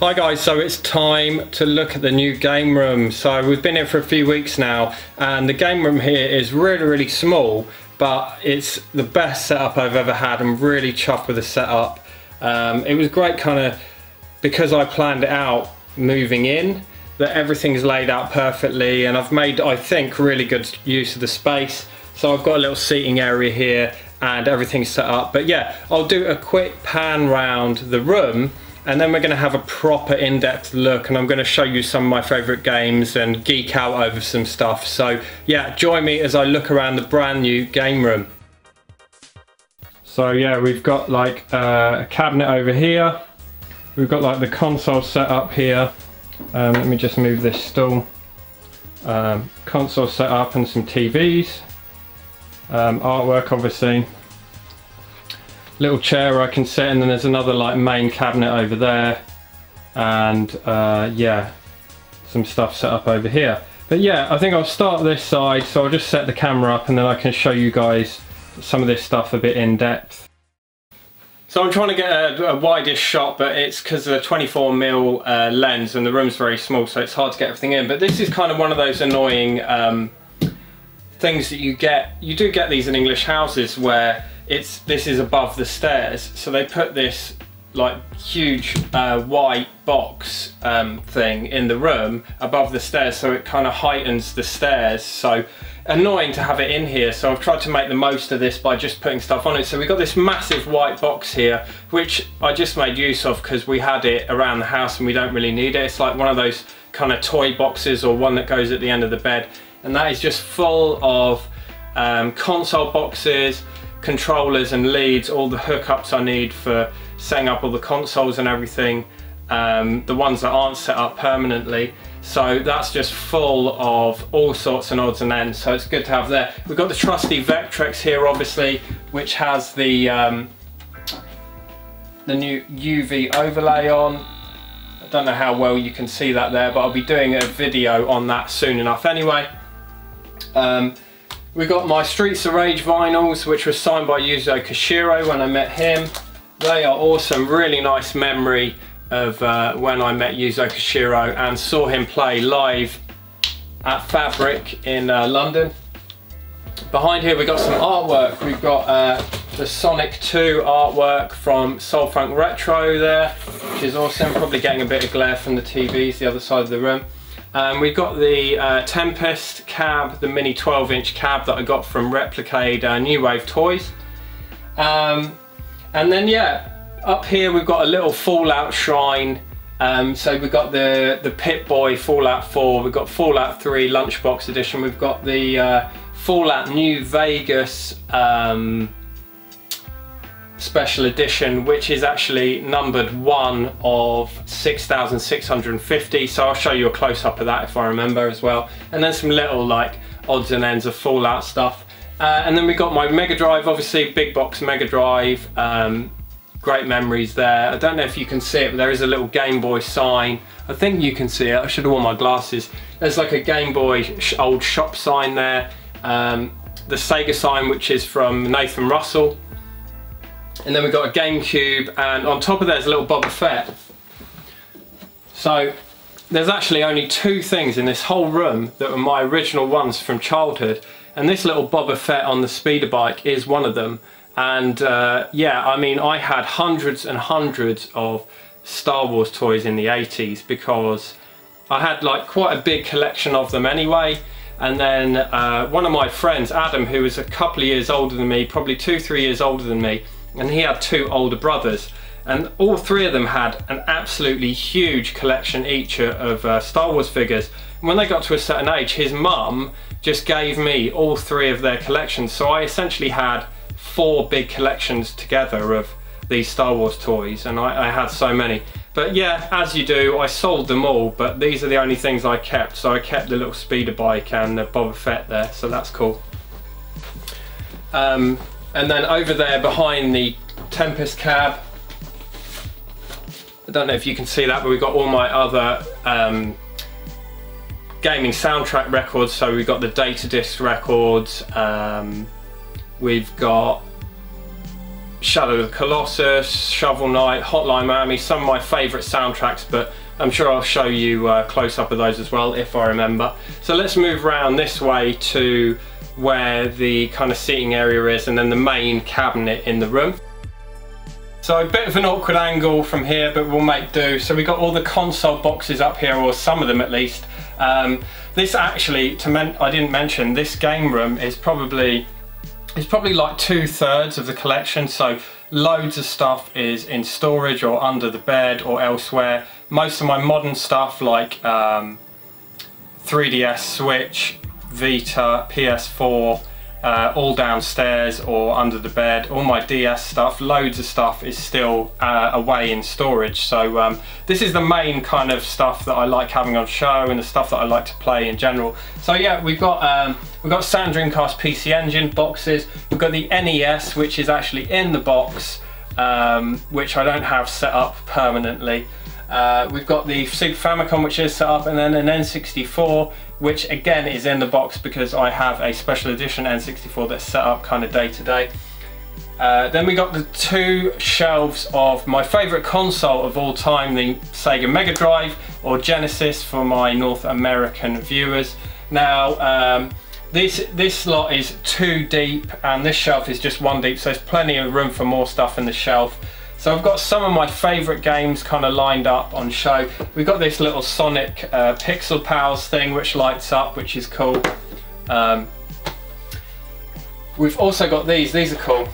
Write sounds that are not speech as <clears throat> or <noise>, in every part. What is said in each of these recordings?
Hi guys, so it's time to look at the new game room. So we've been here for a few weeks now and the game room here is really, really small, but it's the best setup I've ever had. I'm really chuffed with the setup. Um, it was great kind of, because I planned it out moving in, that everything's laid out perfectly and I've made, I think, really good use of the space. So I've got a little seating area here and everything's set up. But yeah, I'll do a quick pan round the room and then we're going to have a proper in-depth look and I'm going to show you some of my favourite games and geek out over some stuff. So yeah join me as I look around the brand new game room. So yeah we've got like uh, a cabinet over here. We've got like the console set up here. Um, let me just move this stool. Um, console set up and some TVs um, artwork obviously little chair I can sit and then there's another like main cabinet over there. And uh, yeah some stuff set up over here. But yeah I think I'll start this side so I'll just set the camera up and then I can show you guys some of this stuff a bit in depth. So I'm trying to get a, a widest shot but it's because of the 24mm uh, lens and the room's very small so it's hard to get everything in. But this is kind of one of those annoying um, things that you get. You do get these in English houses where it's this is above the stairs. So they put this like huge uh, white box um, thing in the room above the stairs so it kind of heightens the stairs. So annoying to have it in here so I've tried to make the most of this by just putting stuff on it. So we've got this massive white box here which I just made use of because we had it around the house and we don't really need it. It's like one of those kind of toy boxes or one that goes at the end of the bed. And that is just full of um, console boxes controllers and leads, all the hookups I need for setting up all the consoles and everything, um, the ones that aren't set up permanently. So that's just full of all sorts and odds and ends, so it's good to have there. We've got the trusty Vectrex here, obviously, which has the, um, the new UV overlay on. I don't know how well you can see that there, but I'll be doing a video on that soon enough anyway. Um, we got my Streets of Rage vinyls, which were signed by Yuzo Koshiro when I met him. They are awesome, really nice memory of uh, when I met Yuzo Koshiro and saw him play live at Fabric in uh, London. Behind here we've got some artwork. We've got uh, the Sonic 2 artwork from Soul Funk Retro there, which is awesome. Probably getting a bit of glare from the TVs the other side of the room. Um, we've got the uh, Tempest cab, the mini 12 inch cab that I got from Replicade uh, New Wave Toys. Um, and then yeah, up here we've got a little Fallout shrine. Um, so we've got the, the Pip-Boy Fallout 4, we've got Fallout 3 Lunchbox Edition, we've got the uh, Fallout New Vegas um, special edition which is actually numbered one of 6650 so I'll show you a close-up of that if I remember as well. And then some little like odds and ends of Fallout stuff. Uh, and then we got my Mega Drive obviously big box Mega Drive. Um, great memories there. I don't know if you can see it but there is a little Game Boy sign. I think you can see it. I should have worn my glasses. There's like a Game Boy sh old shop sign there. Um, the Sega sign which is from Nathan Russell and then we've got a GameCube and on top of there's a little Boba Fett. So there's actually only two things in this whole room that were my original ones from childhood and this little Boba Fett on the speeder bike is one of them and uh, yeah I mean I had hundreds and hundreds of Star Wars toys in the 80s because I had like quite a big collection of them anyway and then uh, one of my friends Adam who was a couple of years older than me probably two three years older than me and he had two older brothers and all three of them had an absolutely huge collection each of uh, Star Wars figures. And when they got to a certain age, his mum just gave me all three of their collections. So I essentially had four big collections together of these Star Wars toys and I, I had so many. But yeah, as you do, I sold them all, but these are the only things I kept. So I kept the little speeder bike and the Boba Fett there, so that's cool. Um, and then over there behind the Tempest cab, I don't know if you can see that, but we've got all my other um, gaming soundtrack records. So we've got the data disc records, um, we've got Shadow of the Colossus, Shovel Knight, Hotline Miami, some of my favourite soundtracks, but I'm sure I'll show you a close up of those as well if I remember. So let's move around this way to where the kind of seating area is and then the main cabinet in the room. So a bit of an awkward angle from here, but we'll make do. So we've got all the console boxes up here, or some of them at least. Um, this actually, to I didn't mention, this game room is probably it's probably like two thirds of the collection. So loads of stuff is in storage or under the bed or elsewhere. Most of my modern stuff like um, 3DS, Switch, Vita, PS4, uh, all downstairs or under the bed. All my DS stuff, loads of stuff is still uh, away in storage. So um, this is the main kind of stuff that I like having on show and the stuff that I like to play in general. So yeah, we've got um, we've got Sound Dreamcast PC Engine boxes. We've got the NES, which is actually in the box, um, which I don't have set up permanently. Uh, we've got the Super Famicom which is set up and then an N64 which again is in the box because I have a special edition N64 that's set up kind of day to day. Uh, then we got the two shelves of my favourite console of all time, the Sega Mega Drive or Genesis for my North American viewers. Now, um, this, this lot is two deep and this shelf is just one deep, so there's plenty of room for more stuff in the shelf. So I've got some of my favourite games kind of lined up on show. We've got this little Sonic uh, Pixel Pals thing which lights up, which is cool. Um, we've also got these, these are cool.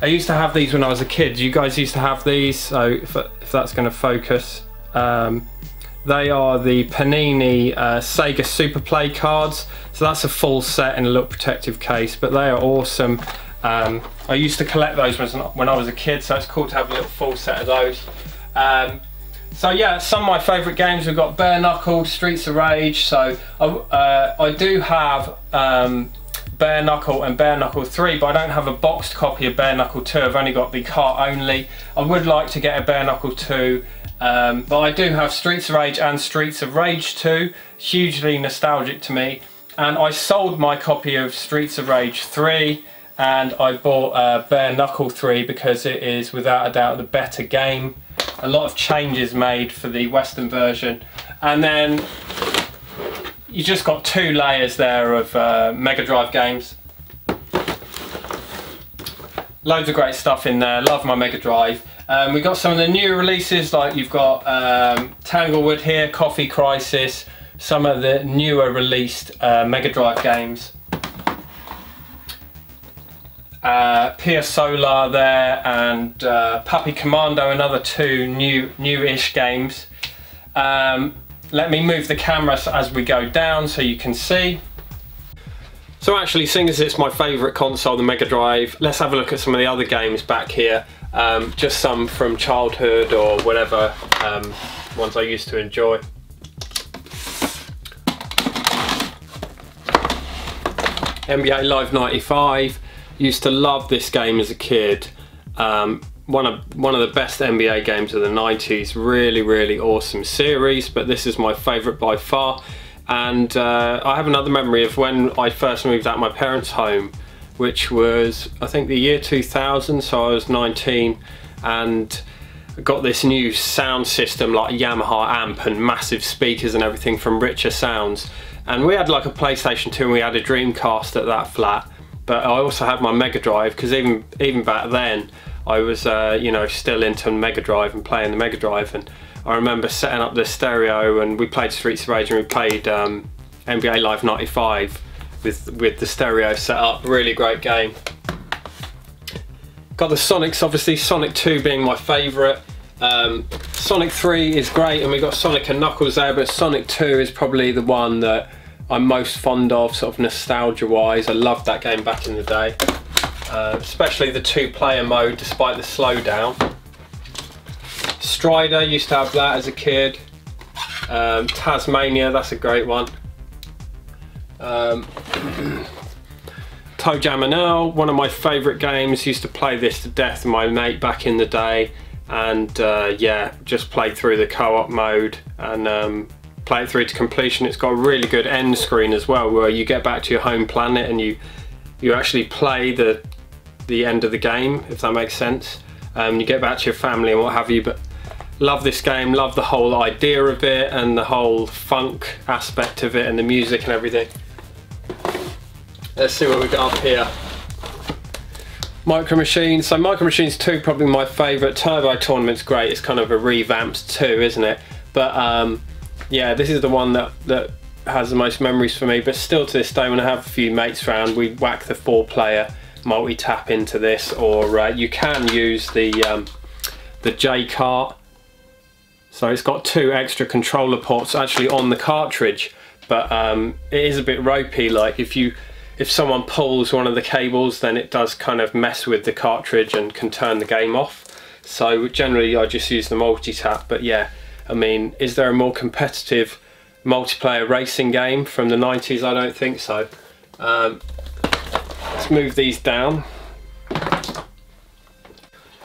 I used to have these when I was a kid. You guys used to have these, so if, if that's going to focus. Um, they are the Panini uh, Sega Super Play cards. So that's a full set in a little protective case, but they are awesome. Um, I used to collect those when I was a kid, so it's cool to have a little full set of those. Um, so yeah, some of my favourite games, we've got Bare Knuckle, Streets of Rage, so I, uh, I do have um, Bare Knuckle and Bare Knuckle 3, but I don't have a boxed copy of Bare Knuckle 2, I've only got the cart only. I would like to get a Bare Knuckle 2, um, but I do have Streets of Rage and Streets of Rage 2, hugely nostalgic to me. And I sold my copy of Streets of Rage 3, and I bought uh, Bare Knuckle 3 because it is without a doubt the better game. A lot of changes made for the Western version. And then you just got two layers there of uh, Mega Drive games. Loads of great stuff in there, love my Mega Drive. Um, we got some of the new releases like you've got um, Tanglewood here, Coffee Crisis, some of the newer released uh, Mega Drive games uh, Solar there and uh, Puppy Commando, another two new new-ish games. Um, let me move the camera as we go down so you can see. So actually, seeing as it's my favourite console, the Mega Drive, let's have a look at some of the other games back here. Um, just some from childhood or whatever um, ones I used to enjoy. NBA Live 95, Used to love this game as a kid. Um, one of one of the best NBA games of the 90s. Really, really awesome series, but this is my favourite by far. And uh, I have another memory of when I first moved out my parents' home, which was I think the year 2000. So I was 19, and got this new sound system like Yamaha amp and massive speakers and everything from Richer Sounds. And we had like a PlayStation 2 and we had a Dreamcast at that flat but I also had my Mega Drive because even even back then I was uh, you know still into Mega Drive and playing the Mega Drive. And I remember setting up the stereo and we played Streets of Rage and we played um, NBA Live 95 with with the stereo set up. Really great game. Got the Sonics obviously Sonic 2 being my favourite um, Sonic 3 is great and we got Sonic and Knuckles there but Sonic 2 is probably the one that I'm most fond of, sort of nostalgia wise. I loved that game back in the day. Uh, especially the two player mode despite the slowdown. Strider, used to have that as a kid. Um, Taz-Mania, that's a great one. Um, <clears throat> ToeJam and Earl, one of my favourite games. Used to play this to death with my mate back in the day. And uh, yeah, just played through the co-op mode and um, play it through to completion. It's got a really good end screen as well where you get back to your home planet and you you actually play the the end of the game, if that makes sense. Um, you get back to your family and what have you, but love this game, love the whole idea of it and the whole funk aspect of it and the music and everything. Let's see what we've got up here. Micro Machines. So Micro Machines 2 probably my favourite. Turbo Tournament's great. It's kind of a revamped 2, isn't it? But um, yeah, this is the one that, that has the most memories for me. But still to this day, when I have a few mates around, we whack the four player multi-tap into this or uh, you can use the um, the J-Cart so it's got two extra controller ports actually on the cartridge but um, it is a bit ropey like if you if someone pulls one of the cables then it does kind of mess with the cartridge and can turn the game off so generally I just use the multi-tap but yeah I mean is there a more competitive multiplayer racing game from the 90s I don't think so. Um, let's move these down.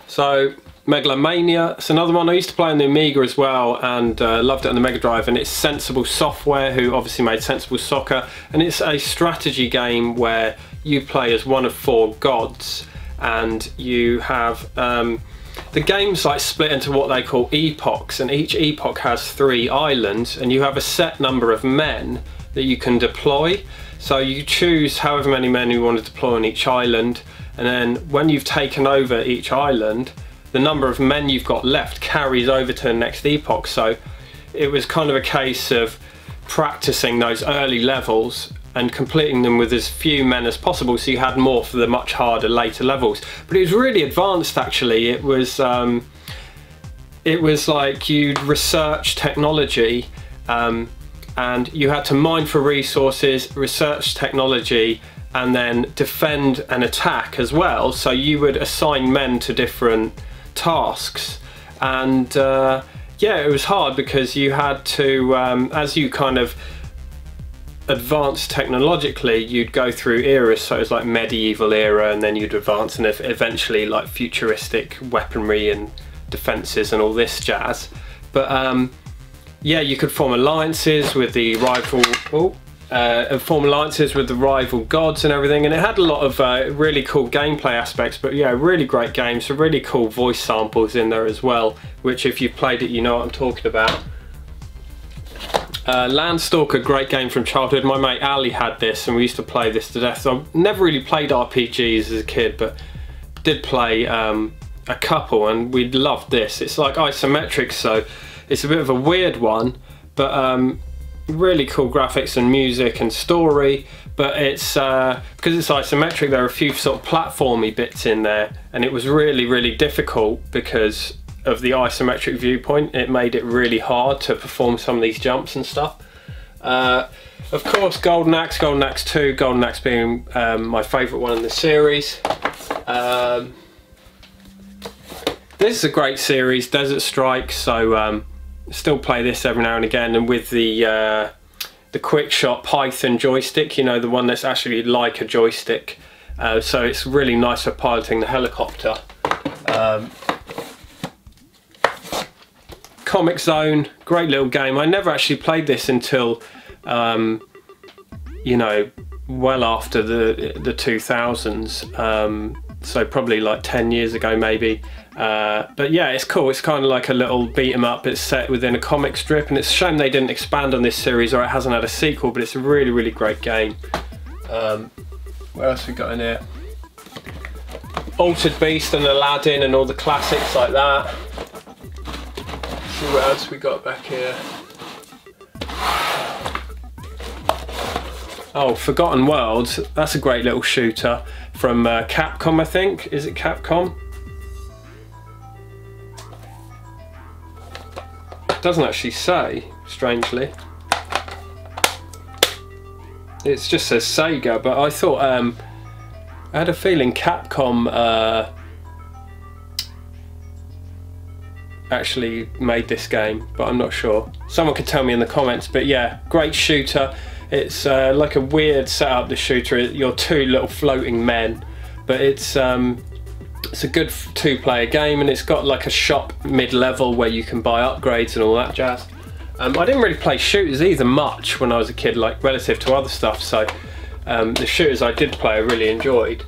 So Megalomania, it's another one. I used to play on the Amiga as well and uh, loved it on the Mega Drive and it's Sensible Software who obviously made Sensible Soccer. And it's a strategy game where you play as one of four gods and you have um, the game's like split into what they call epochs and each epoch has three islands and you have a set number of men that you can deploy so you choose however many men you want to deploy on each island and then when you've taken over each island the number of men you've got left carries over to the next epoch. So it was kind of a case of practicing those early levels and completing them with as few men as possible so you had more for the much harder later levels. But it was really advanced actually. It was um, it was like you'd research technology um, and you had to mine for resources, research technology and then defend and attack as well. So you would assign men to different tasks and uh, yeah it was hard because you had to um, as you kind of advance technologically you'd go through eras so it was like medieval era and then you'd advance and eventually like futuristic weaponry and defenses and all this jazz. But um, yeah you could form alliances with the rival oh, uh, and form alliances with the rival gods and everything and it had a lot of uh, really cool gameplay aspects but yeah really great games some really cool voice samples in there as well which if you've played it you know what I'm talking about uh, Landstalker, great game from childhood. My mate Ali had this and we used to play this to death. So I never really played RPGs as a kid, but did play um, a couple and we loved this. It's like isometric, so it's a bit of a weird one, but um, really cool graphics and music and story but it's uh, because it's isometric there are a few sort of platformy bits in there and it was really really difficult because of the isometric viewpoint it made it really hard to perform some of these jumps and stuff. Uh, of course Golden Axe, Golden Axe 2, Golden Axe being um, my favourite one in the series. Um, this is a great series, Desert Strike, so um, still play this every now and again and with the uh, the quick shot python joystick you know the one that's actually like a joystick. Uh, so it's really nice for piloting the helicopter um, Comix Zone great little game I never actually played this until um, you know well after the the 2000s um, so probably like 10 years ago maybe uh, but yeah, it's cool. It's kind of like a little beat 'em up. It's set within a comic strip, and it's a shame they didn't expand on this series or it hasn't had a sequel. But it's a really, really great game. Um, what else we got in here? Altered Beast and Aladdin and all the classics like that. See what else we got back here. Oh, Forgotten Worlds. That's a great little shooter from uh, Capcom, I think. Is it Capcom? doesn't actually say, strangely. It just says Sega, but I thought, um, I had a feeling Capcom uh, actually made this game, but I'm not sure. Someone could tell me in the comments, but yeah, great shooter. It's uh, like a weird setup, the shooter. You're two little floating men, but it's um, it's a good two player game and it's got like a shop mid-level where you can buy upgrades and all that jazz. Um, I didn't really play shooters either much when I was a kid like relative to other stuff so um, the shooters I did play I really enjoyed.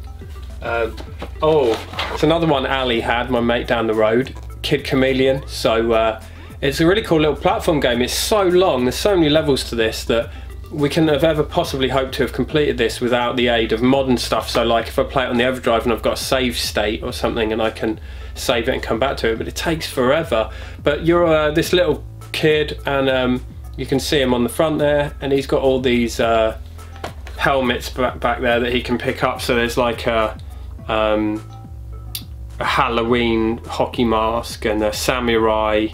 Um, oh, it's another one Ali had, my mate down the road, Kid Chameleon. So uh, it's a really cool little platform game. It's so long, there's so many levels to this that we couldn't have ever possibly hoped to have completed this without the aid of modern stuff. So like if I play it on the Everdrive and I've got a save state or something and I can save it and come back to it, but it takes forever. But you're uh, this little kid and um, you can see him on the front there and he's got all these uh, helmets back, back there that he can pick up. So there's like a, um, a Halloween hockey mask and a samurai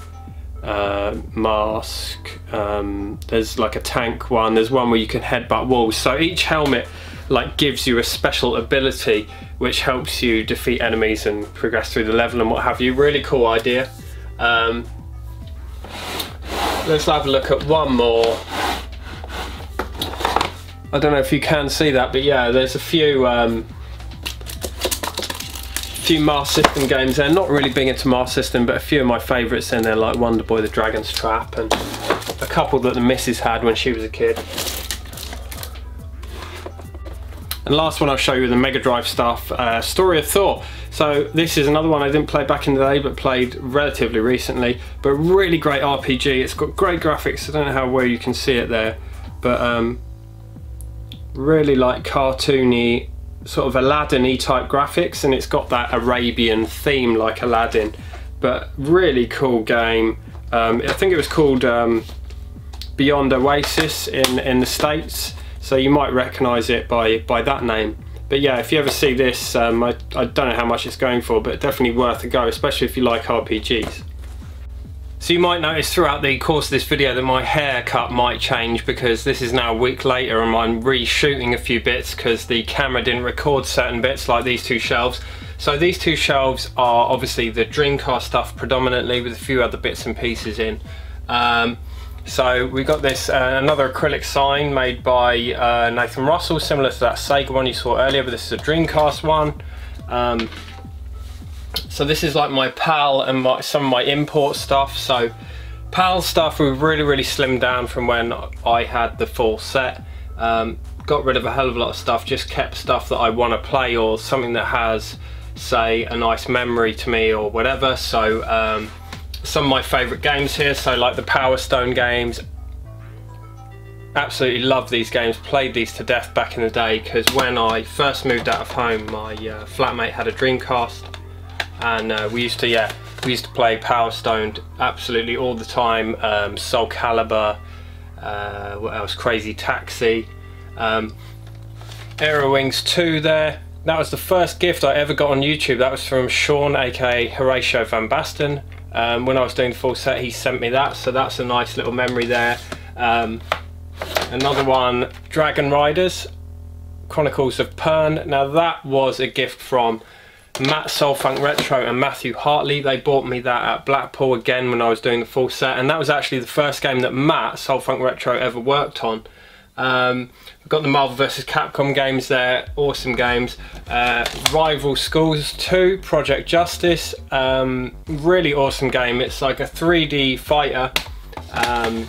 uh, mask. Um, there's like a tank one. There's one where you can headbutt walls. So each helmet like gives you a special ability which helps you defeat enemies and progress through the level and what have you. Really cool idea. Um, let's have a look at one more. I don't know if you can see that, but yeah, there's a few um, few Master System games there. Not really big into Master System, but a few of my favourites in there, like Wonder Boy, The Dragon's Trap, and a couple that the missus had when she was a kid. And last one I'll show you the Mega Drive stuff, uh, Story of Thor. So this is another one I didn't play back in the day, but played relatively recently. But really great RPG. It's got great graphics. I don't know how well you can see it there, but um, really like cartoony, sort of Aladdin-y type graphics, and it's got that Arabian theme like Aladdin. But really cool game. Um, I think it was called um, Beyond Oasis in in the states so you might recognize it by by that name but yeah if you ever see this um, I, I don't know how much it's going for but definitely worth a go especially if you like RPGs so you might notice throughout the course of this video that my haircut might change because this is now a week later and I'm reshooting a few bits because the camera didn't record certain bits like these two shelves. So these two shelves are obviously the Dreamcast stuff predominantly with a few other bits and pieces in. Um, so we got this uh, another acrylic sign made by uh, Nathan Russell, similar to that Sega one you saw earlier, but this is a Dreamcast one. Um, so this is like my PAL and my, some of my import stuff. So PAL stuff we've really, really slimmed down from when I had the full set. Um, got rid of a hell of a lot of stuff, just kept stuff that I want to play or something that has, say, a nice memory to me or whatever. So um, some of my favourite games here, so like the Power Stone games. Absolutely love these games, played these to death back in the day because when I first moved out of home my uh, flatmate had a Dreamcast and uh, we used to, yeah, we used to play Power Stone absolutely all the time, um, Soul Calibur, uh, what else, Crazy Taxi, um, Aero Wings 2 there, that was the first gift I ever got on YouTube. That was from Sean, aka Horatio Van Basten. Um, when I was doing the full set, he sent me that, so that's a nice little memory there. Um, another one, Dragon Riders, Chronicles of Pern. Now that was a gift from Matt Soulfunk Retro and Matthew Hartley. They bought me that at Blackpool again when I was doing the full set, and that was actually the first game that Matt Soulfunk Retro ever worked on. Um, we've got the Marvel vs. Capcom games there, awesome games. Uh, Rival Schools 2, Project Justice, um, really awesome game. It's like a 3D fighter um,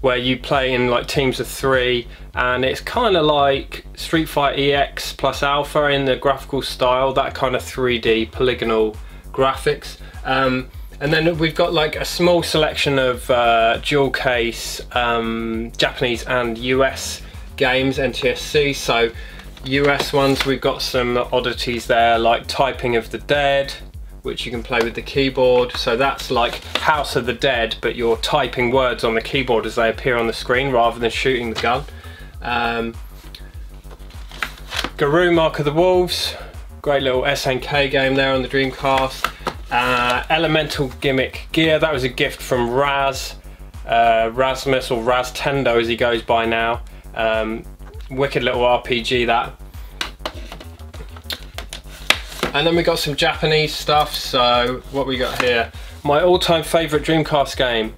where you play in like teams of three and it's kind of like Street Fighter EX plus Alpha in the graphical style, that kind of 3D polygonal graphics. Um, and then we've got like a small selection of uh, dual case um, Japanese and US games, NTSC. So US ones, we've got some oddities there like Typing of the Dead, which you can play with the keyboard. So that's like House of the Dead, but you're typing words on the keyboard as they appear on the screen rather than shooting the gun. Um, Garou Mark of the Wolves, great little SNK game there on the Dreamcast. Uh, elemental gimmick gear, that was a gift from Raz, uh, Rasmus or Raz Tendo as he goes by now. Um, wicked little RPG that. And then we got some Japanese stuff, so what we got here? My all-time favourite Dreamcast game,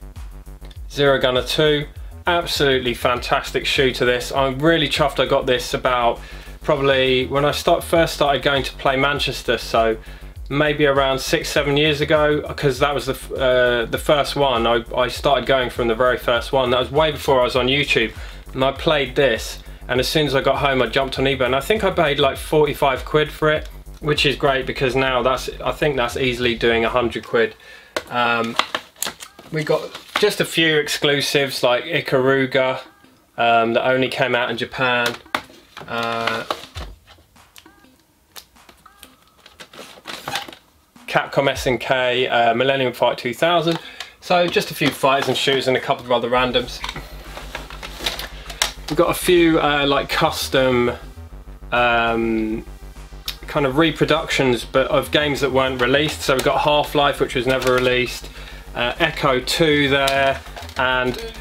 Zero Gunner 2. Absolutely fantastic shooter this. I'm really chuffed I got this about probably when I start, first started going to play Manchester, so maybe around six, seven years ago, because that was the uh, the first one. I, I started going from the very first one. That was way before I was on YouTube, and I played this, and as soon as I got home I jumped on eBay and I think I paid like 45 quid for it which is great because now that's I think that's easily doing 100 quid um, we got just a few exclusives like Ikaruga um, that only came out in Japan. Uh, Capcom SNK, uh, Millennium Fight 2000 so just a few fighters and shoes and a couple of other randoms. We've got a few uh, like custom um, kind of reproductions but of games that weren't released. So we've got Half-Life which was never released, uh, Ecco 2 there and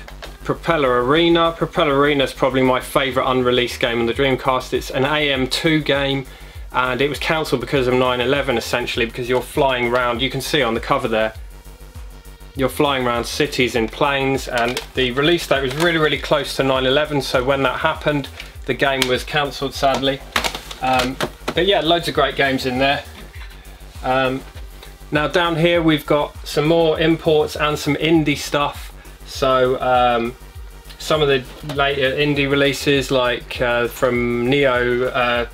Propeller Arena. Propeller Arena is probably my favourite unreleased game on the Dreamcast. It's an AM2 game and it was cancelled because of 9-11 essentially because you're flying around, you can see on the cover there, you're flying around cities in planes and the release date was really really close to 9-11 so when that happened the game was cancelled sadly um, but yeah loads of great games in there um, now down here we've got some more imports and some indie stuff so um, some of the later indie releases like uh, from Neo uh,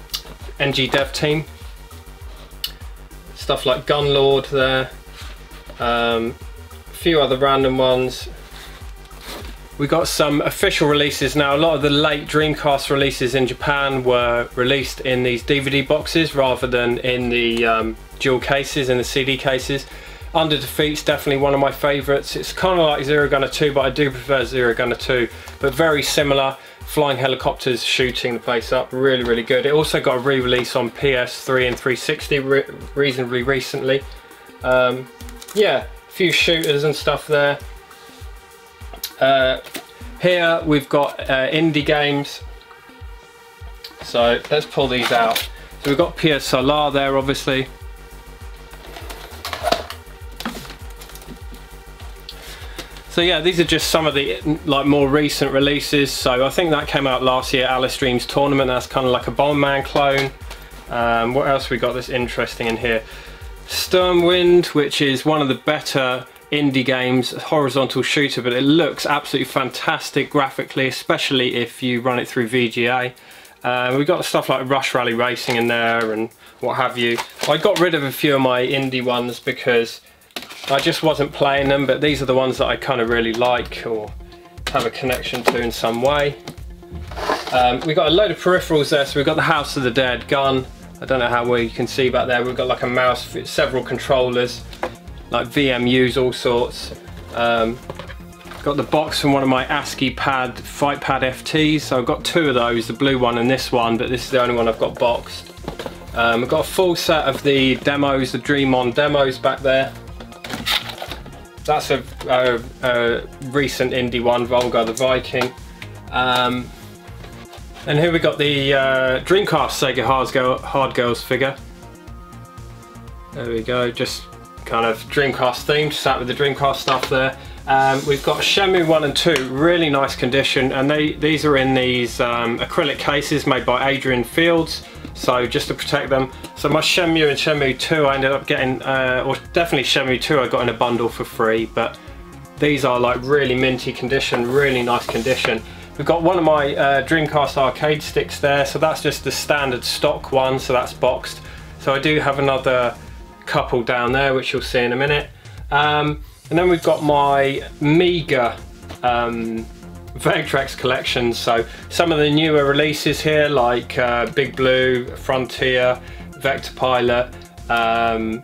NG Dev Team stuff like Gunlord there um, few other random ones. We got some official releases now. A lot of the late Dreamcast releases in Japan were released in these DVD boxes rather than in the um, dual cases and the CD cases. Under Defeat's definitely one of my favourites. It's kind of like Zero Gunner 2, but I do prefer Zero Gunner 2. But very similar. Flying helicopters shooting the place up. Really, really good. It also got a re-release on PS3 and 360 re reasonably recently. Um, yeah, a few shooters and stuff there. Uh, here we've got uh, indie games. So let's pull these out. So we've got Pier Solar there obviously. So yeah, these are just some of the like more recent releases. So I think that came out last year, Alice Dreams Tournament. That's kind of like a Bomberman clone. Um, what else we got that's interesting in here? Sturmwind, which is one of the better indie games, horizontal shooter, but it looks absolutely fantastic graphically, especially if you run it through VGA. Uh, we've got stuff like Rush Rally Racing in there and what have you. I got rid of a few of my indie ones because I just wasn't playing them, but these are the ones that I kind of really like or have a connection to in some way. Um, we've got a load of peripherals there, so we've got the House of the Dead gun, I don't know how well you can see back there. We've got like a mouse, several controllers, like VMUs, all sorts. Um, got the box from one of my ASCII pad, Fight Pad FTs. So I've got two of those, the blue one and this one, but this is the only one I've got boxed. Um, I've got a full set of the demos, the Dream On demos back there. That's a, a, a recent indie one, Volgarr the Viking. Um, and here we got the uh, Dreamcast Sega Hard, Girl, Hard Girls figure. There we go, just kind of Dreamcast themed, sat with the Dreamcast stuff there. Um, we've got Shenmue 1 and 2, really nice condition, and they these are in these um, acrylic cases made by Adrian Fields, so just to protect them. So my Shenmue and Shenmue 2 I ended up getting, uh, or definitely Shenmue 2 I got in a bundle for free, but these are like really minty condition, really nice condition. We've got one of my uh, Dreamcast arcade sticks there, so that's just the standard stock one, so that's boxed. So I do have another couple down there, which you'll see in a minute. Um, and then we've got my Mega um, Vectrex collections. So some of the newer releases here, like uh, Big Blue, Frontier, Vector Pilot, um,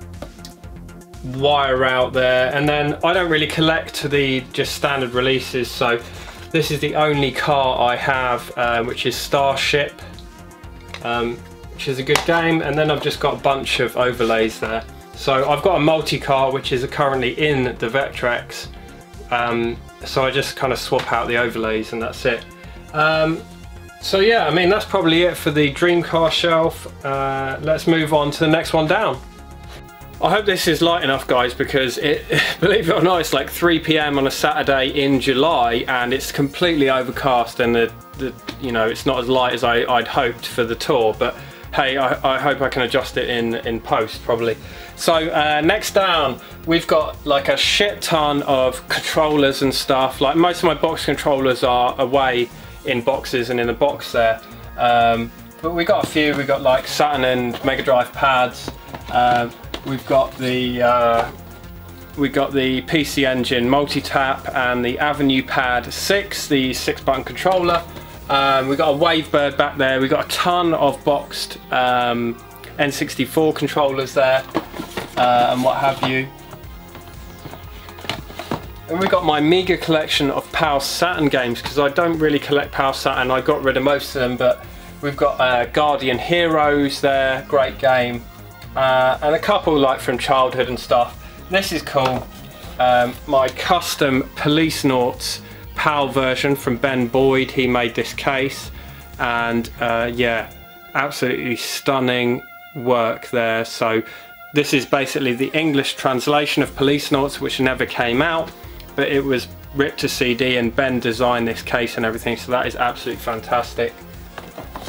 Wire out there. And then I don't really collect the just standard releases. So this is the only car I have, uh, which is Starship, um, which is a good game. And then I've just got a bunch of overlays there. So I've got a multi-car, which is currently in the Vectrex. Um, so I just kind of swap out the overlays and that's it. Um, so yeah, I mean, that's probably it for the dream car shelf. Uh, let's move on to the next one down. I hope this is light enough guys because it, <laughs> believe it or not, it's like 3 p.m. on a Saturday in July and it's completely overcast and the, the you know, it's not as light as I, would hoped for the tour, but hey, I, I, hope I can adjust it in, in post probably. So uh, next down, we've got like a shit ton of controllers and stuff. Like most of my box controllers are away in boxes and in the box there. Um, but we got a few. We got like Saturn and Mega Drive pads. Um, we've got the uh, we got the PC Engine multi-tap and the Avenue Pad 6, the six-button controller. Um, we got a Wavebird back there. We've got a ton of boxed um, N64 controllers there uh, and what have you. And we've got my meagre collection of PAL Saturn games because I don't really collect PAL Saturn. I got rid of most of them, but we've got uh, Guardian Heroes there, great game, uh, and a couple like from childhood and stuff. This is cool. Um, my custom police Policenauts PAL version from Ben Boyd. He made this case, and uh, yeah, absolutely stunning work there. So this is basically the English translation of Police Policenauts, which never came out but it was ripped to CD and Ben designed this case and everything so that is absolutely fantastic.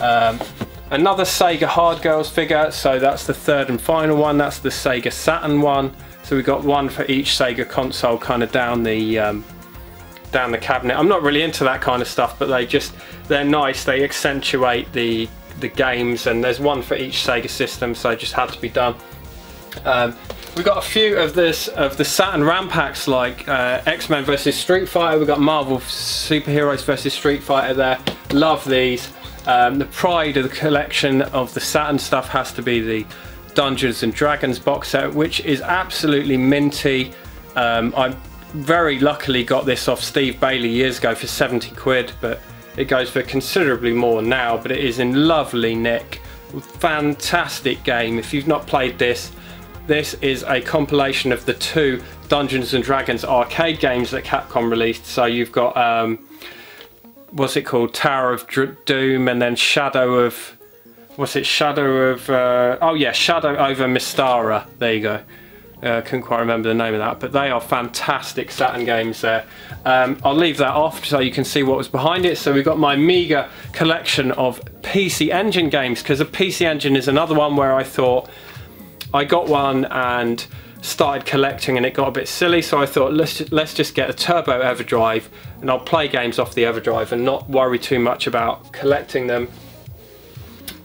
Um, another Sega Hard Girls figure so that's the third and final one that's the Sega Saturn one so we've got one for each Sega console kind of down the um, down the cabinet. I'm not really into that kind of stuff but they just they're nice they accentuate the the games and there's one for each Sega system so it just had to be done. Um, We've got a few of this of the Saturn RAM packs like uh, X-Men versus Street Fighter. We've got Marvel Superheroes versus Street Fighter there. Love these. Um, the pride of the collection of the Saturn stuff has to be the Dungeons and Dragons box set, which is absolutely minty. Um, I very luckily got this off Steve Bailey years ago for 70 quid, but it goes for considerably more now. But it is in lovely nick. Fantastic game. If you've not played this, this is a compilation of the two Dungeons and Dragons arcade games that Capcom released. So you've got, um, what's it called? Tower of Dr Doom and then Shadow of, what's it? Shadow of, uh, oh yeah, Shadow over Mistara. There you go. Uh, couldn't quite remember the name of that, but they are fantastic Saturn games there. Um, I'll leave that off so you can see what was behind it. So we've got my meagre collection of PC Engine games because the PC Engine is another one where I thought I got one and started collecting and it got a bit silly so I thought let's let's just get a turbo EverDrive and I'll play games off the EverDrive and not worry too much about collecting them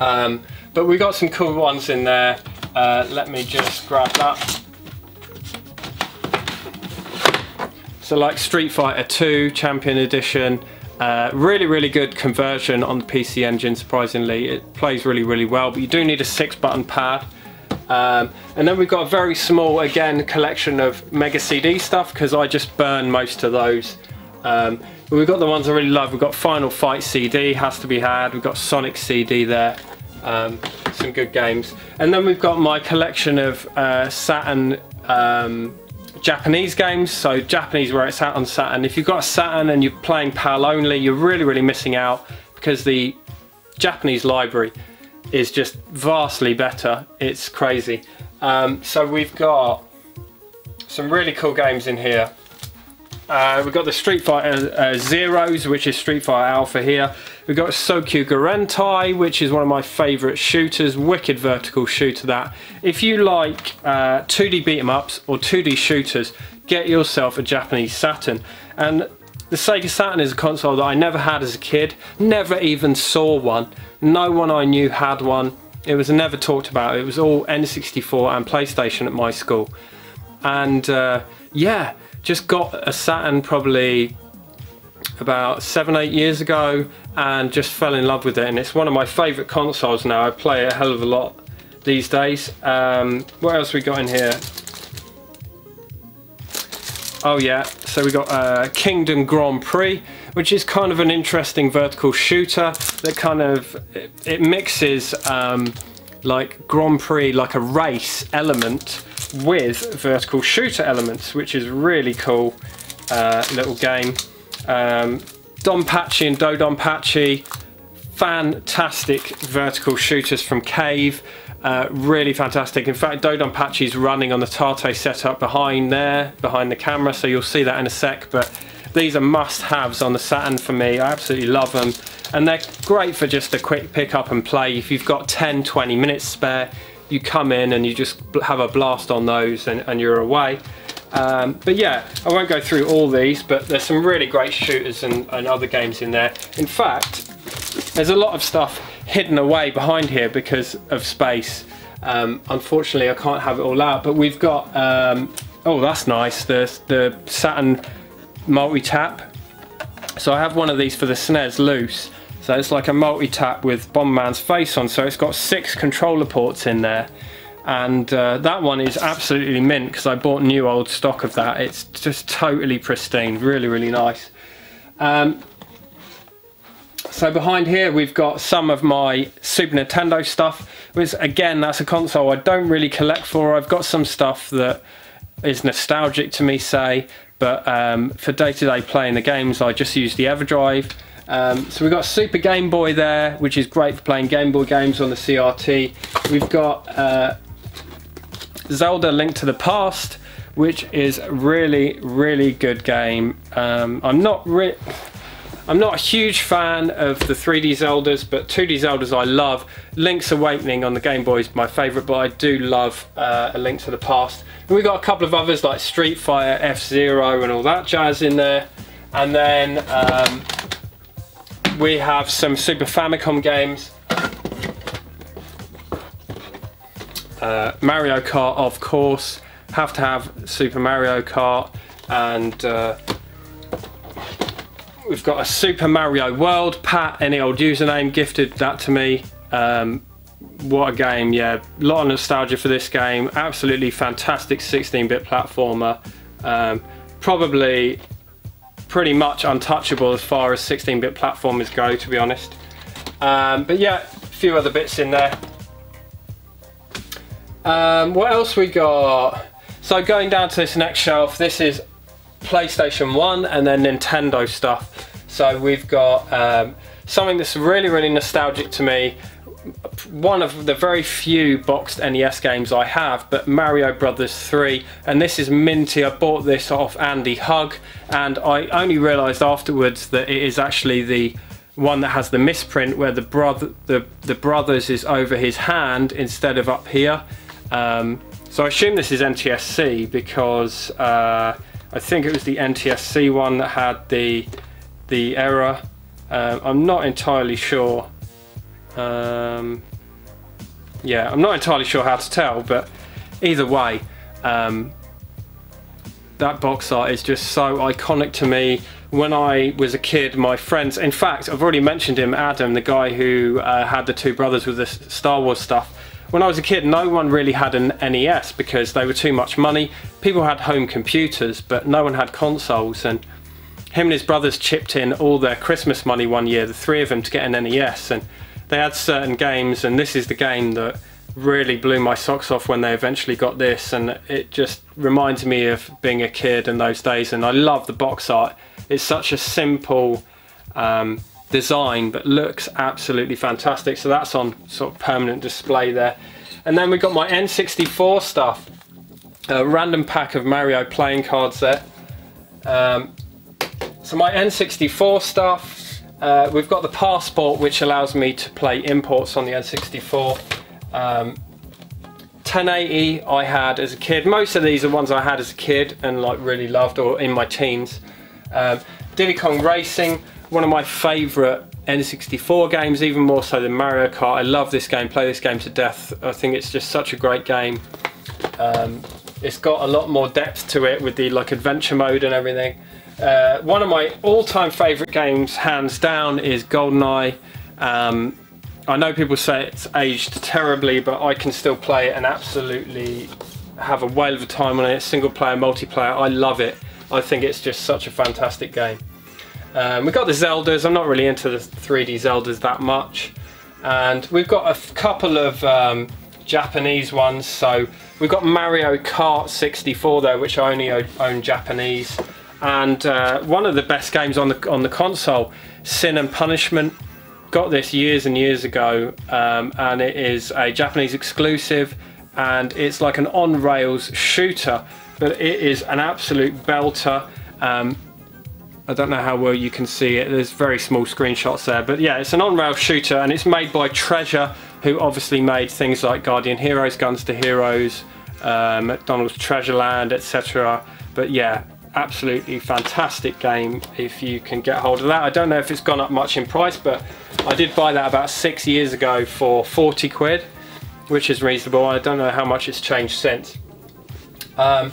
um, but we've got some cool ones in there uh, let me just grab that so like Street Fighter 2 Champion Edition uh, really really good conversion on the PC engine surprisingly it plays really really well but you do need a six button pad um, and then we've got a very small, again, collection of Mega CD stuff because I just burn most of those. Um, but we've got the ones I really love. We've got Final Fight CD, has to be had. We've got Sonic CD there. Um, some good games. And then we've got my collection of uh, Saturn um, Japanese games. So Japanese where it's out on Saturn. If you've got a Saturn and you're playing PAL only, you're really, really missing out because the Japanese library is just vastly better. It's crazy. Um, so we've got some really cool games in here. Uh, we've got the Street Fighter uh, Zeros, which is Street Fighter Alpha here. We've got Sokugarentai, which is one of my favourite shooters. Wicked vertical shooter that. If you like uh, 2D beat 'em ups or 2D shooters, get yourself a Japanese Saturn. And the Sega Saturn is a console that I never had as a kid, never even saw one. No one I knew had one. It was never talked about. It was all N64 and PlayStation at my school. And uh, yeah, just got a Saturn probably about seven, eight years ago and just fell in love with it. And it's one of my favourite consoles now. I play it a hell of a lot these days. Um, what else we got in here? Oh yeah, so we got uh, Kingdom Grand Prix, which is kind of an interesting vertical shooter that kind of, it, it mixes um, like Grand Prix, like a race element with vertical shooter elements, which is really cool uh, little game. Um, Donpachi and Dodonpachi, fantastic vertical shooters from Cave. Uh, really fantastic. In fact, Dodonpachi's running on the Tate setup behind there, behind the camera, so you'll see that in a sec. But these are must-haves on the Saturn for me. I absolutely love them. And they're great for just a quick pick up and play. If you've got 10, 20 minutes spare, you come in and you just have a blast on those and, and you're away. Um, but yeah, I won't go through all these, but there's some really great shooters and, and other games in there. In fact, there's a lot of stuff hidden away behind here because of space. Um, unfortunately, I can't have it all out, but we've got, um, oh, that's nice, the, the Saturn multi-tap. So I have one of these for the SNES loose. So it's like a multi-tap with Bomberman's face on. So it's got six controller ports in there and uh, that one is absolutely mint because I bought new old stock of that. It's just totally pristine really really nice. Um, so behind here we've got some of my Super Nintendo stuff which again that's a console I don't really collect for. I've got some stuff that is nostalgic to me say but um, for day-to-day -day playing the games I just use the EverDrive. Um, so we've got Super Game Boy there, which is great for playing Game Boy games on the CRT. We've got uh, Zelda Link to the Past, which is a really, really good game. Um, I'm not re I'm not a huge fan of the 3D Zeldas, but 2D Zeldas I love. Link's Awakening on the Game Boy is my favourite, but I do love uh, A Link to the Past. And we've got a couple of others like Street Fighter, F-Zero and all that jazz in there. And then um, we have some Super Famicom games. Uh, Mario Kart, of course, have to have Super Mario Kart, and uh, we've got a Super Mario World. Pat, any old username, gifted that to me. Um, what a game, yeah. A lot of nostalgia for this game. Absolutely fantastic 16-bit platformer. Um, probably pretty much untouchable as far as 16-bit platformers go, to be honest. Um, but yeah, a few other bits in there. Um, what else we got? So going down to this next shelf, this is PlayStation 1 and then Nintendo stuff. So we've got um, something that's really, really nostalgic to me. One of the very few boxed NES games I have, but Mario Brothers 3, and this is minty. I bought this off Andy Hug, and I only realised afterwards that it is actually the one that has the misprint where the brother the, the brothers is over his hand instead of up here um, so I assume this is NTSC because uh, I think it was the NTSC one that had the the error. Um, I'm not entirely sure. Um, yeah, I'm not entirely sure how to tell, but either way, um, that box art is just so iconic to me. When I was a kid, my friends, in fact, I've already mentioned him, Adam, the guy who uh, had the two brothers with the Star Wars stuff when I was a kid, no one really had an NES because they were too much money. People had home computers, but no one had consoles. And him and his brothers chipped in all their Christmas money one year, the three of them, to get an NES. And they had certain games, and this is the game that really blew my socks off when they eventually got this. And it just reminds me of being a kid in those days. And I love the box art. It's such a simple. Um, design but looks absolutely fantastic. So that's on sort of permanent display there. And then we've got my N64 stuff. A random pack of Mario playing cards there. Um, so my N64 stuff uh, we've got the passport which allows me to play imports on the N64 um, 1080 I had as a kid. Most of these are ones I had as a kid and like really loved or in my teens. Um, Diddy Kong Racing one of my favourite N64 games, even more so than Mario Kart. I love this game, play this game to death. I think it's just such a great game. Um, it's got a lot more depth to it with the like adventure mode and everything. Uh, one of my all-time favourite games, hands down, is GoldenEye. Um, I know people say it's aged terribly, but I can still play it and absolutely have a whale of a time on it. Single player, multiplayer, I love it. I think it's just such a fantastic game. Um, we've got the Zeldas, I'm not really into the 3D Zeldas that much. And we've got a couple of um, Japanese ones, so we've got Mario Kart 64 there, which I only own Japanese. And uh, one of the best games on the, on the console, Sin and Punishment, got this years and years ago, um, and it is a Japanese exclusive, and it's like an on-rails shooter, but it is an absolute belter. Um, I don't know how well you can see it. There's very small screenshots there. But yeah, it's an on-rail shooter and it's made by Treasure, who obviously made things like Guardian Heroes, Gunstar Heroes, uh, McDonald's Treasureland, etc. But yeah, absolutely fantastic game if you can get hold of that. I don't know if it's gone up much in price, but I did buy that about six years ago for 40 quid, which is reasonable. I don't know how much it's changed since. Um,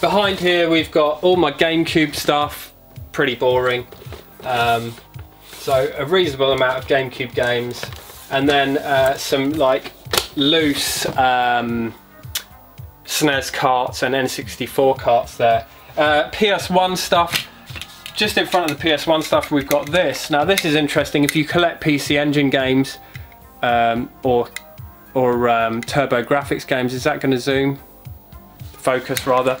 behind here we've got all my GameCube stuff, pretty boring. Um, so a reasonable amount of GameCube games, and then uh, some like loose um, SNES carts and N64 carts there. Uh, PS1 stuff, just in front of the PS1 stuff we've got this. Now this is interesting, if you collect PC Engine games um, or, or um, TurboGrafx games, is that going to zoom? Focus rather.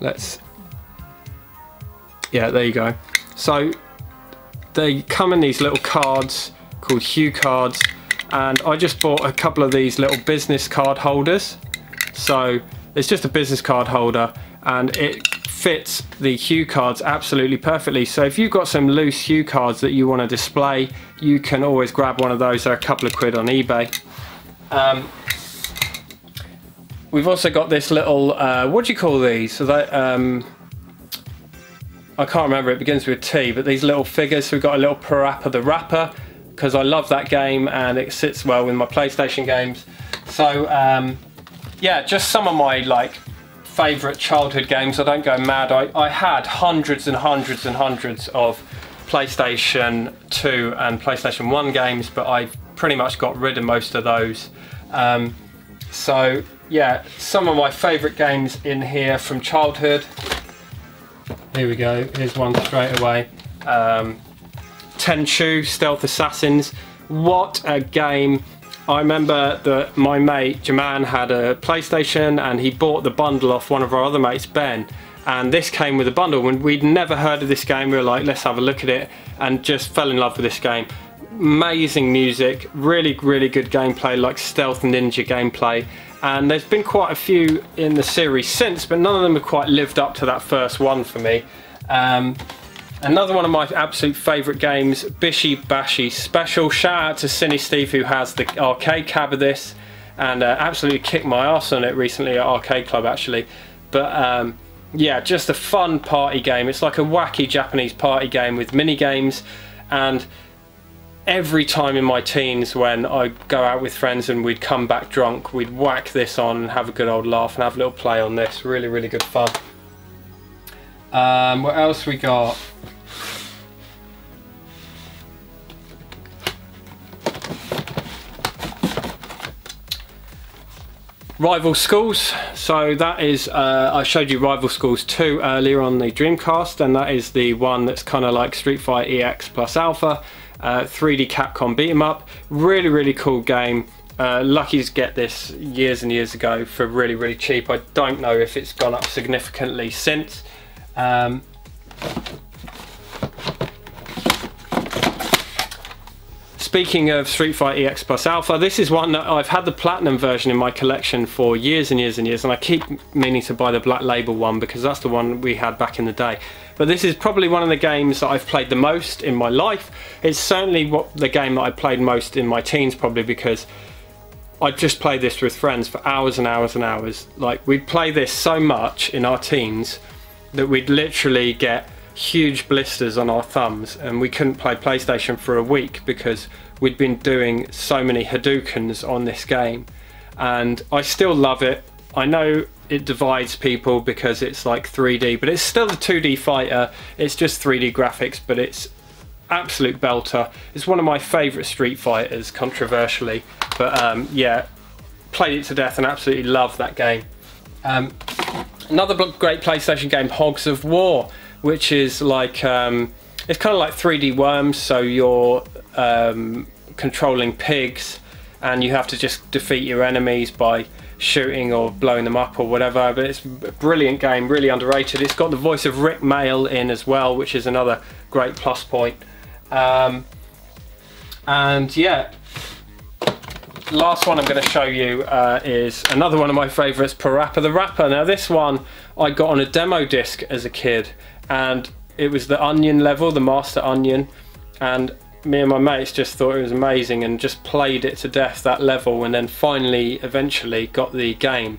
Let's, yeah there you go. So they come in these little cards called HuCards and I just bought a couple of these little business card holders. So it's just a business card holder and it fits the HuCards absolutely perfectly. So if you've got some loose HuCards that you want to display you can always grab one of those. They're a couple of quid on eBay. Um, we've also got this little uh, what do you call these? So um, I can't remember it begins with T but these little figures we've got a little Parappa the Rapper because I love that game and it sits well with my PlayStation games. So um, yeah, just some of my like favourite childhood games. I don't go mad. I, I had hundreds and hundreds and hundreds of PlayStation 2 and PlayStation 1 games, but I pretty much got rid of most of those. Um, so yeah, some of my favourite games in here from childhood. Here we go, here's one straight away. Um, Tenchu Stealth Assassins. What a game. I remember that my mate Jaman had a PlayStation and he bought the bundle off one of our other mates, Ben. And this came with a bundle. When we'd never heard of this game, we were like, let's have a look at it and just fell in love with this game. Amazing music, really, really good gameplay, like stealth ninja gameplay. And there's been quite a few in the series since, but none of them have quite lived up to that first one for me. Um, Another one of my absolute favourite games, Bishi Bashi Special. Shout out to Cine Steve who has the arcade cab of this and uh, absolutely kicked my ass on it recently at Arcade Club actually. But um, yeah, just a fun party game. It's like a wacky Japanese party game with mini games and every time in my teens when I go out with friends and we'd come back drunk, we'd whack this on and have a good old laugh and have a little play on this. Really, really good fun. Um, what else we got? Rival Schools, so that is, uh, I showed you Rival Schools 2 earlier on the Dreamcast and that is the one that's kind of like Street Fighter EX plus Alpha, uh, 3D Capcom beat 'em up, really really cool game, uh, lucky to get this years and years ago for really really cheap, I don't know if it's gone up significantly since, um, Speaking of Street Fighter EX Plus Alpha, this is one that I've had the Platinum version in my collection for years and years and years, and I keep meaning to buy the Black Label one because that's the one we had back in the day. But this is probably one of the games that I've played the most in my life. It's certainly what the game that I played most in my teens probably because I just played this with friends for hours and hours and hours. Like we'd play this so much in our teens that we'd literally get huge blisters on our thumbs and we couldn't play PlayStation for a week because we'd been doing so many Hadoukens on this game and I still love it. I know it divides people because it's like 3D but it's still a 2D fighter. It's just 3D graphics but it's absolute belter. It's one of my favourite Street Fighters controversially but um, yeah played it to death and absolutely love that game. Um, another great PlayStation game Hogs of War which is like um, it's kind of like 3D Worms so you're um, controlling pigs and you have to just defeat your enemies by shooting or blowing them up or whatever but it's a brilliant game really underrated. It's got the voice of Rik Mayall as well which is another great plus point. Um, and yeah last one I'm going to show you uh, is another one of my favourites Parappa the Rapper. Now this one I got on a demo disc as a kid and it was the onion level the master onion and me and my mates just thought it was amazing and just played it to death that level and then finally eventually got the game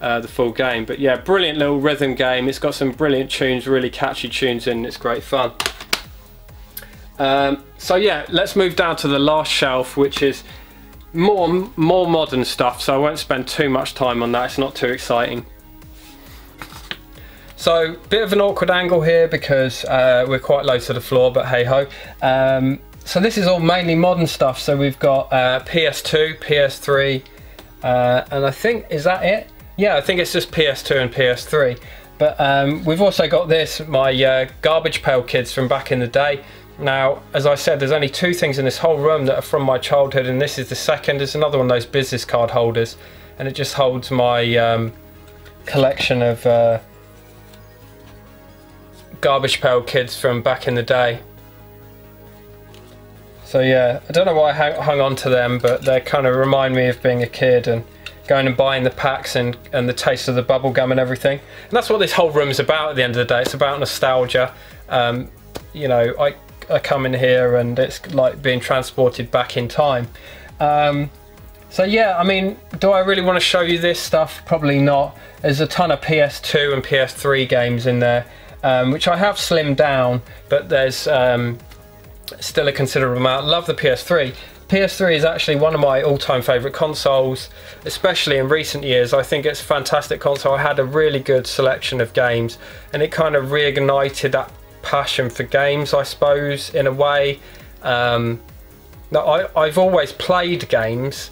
uh, the full game. But yeah brilliant little rhythm game. It's got some brilliant tunes really catchy tunes and it's great fun. Um, so yeah let's move down to the last shelf which is more more modern stuff so I won't spend too much time on that. It's not too exciting. So bit of an awkward angle here because uh, we're quite low to the floor but hey ho. Um, so this is all mainly modern stuff. So we've got uh, PS2, PS3, uh, and I think, is that it? Yeah, I think it's just PS2 and PS3. But um, we've also got this, my uh, Garbage Pail Kids from back in the day. Now, as I said, there's only two things in this whole room that are from my childhood, and this is the second. It's another one of those business card holders, and it just holds my um, collection of uh, Garbage Pail Kids from back in the day. So yeah, I don't know why I hung on to them, but they kind of remind me of being a kid and going and buying the packs and, and the taste of the bubble gum and everything. And that's what this whole room is about at the end of the day. It's about nostalgia. Um, you know, I, I come in here and it's like being transported back in time. Um, so yeah, I mean, do I really want to show you this stuff? Probably not. There's a ton of PS2 and PS3 games in there, um, which I have slimmed down, but there's um, still a considerable amount. Love the PS3. PS3 is actually one of my all-time favourite consoles, especially in recent years. I think it's a fantastic console. I had a really good selection of games, and it kind of reignited that passion for games, I suppose, in a way. Um, I, I've always played games,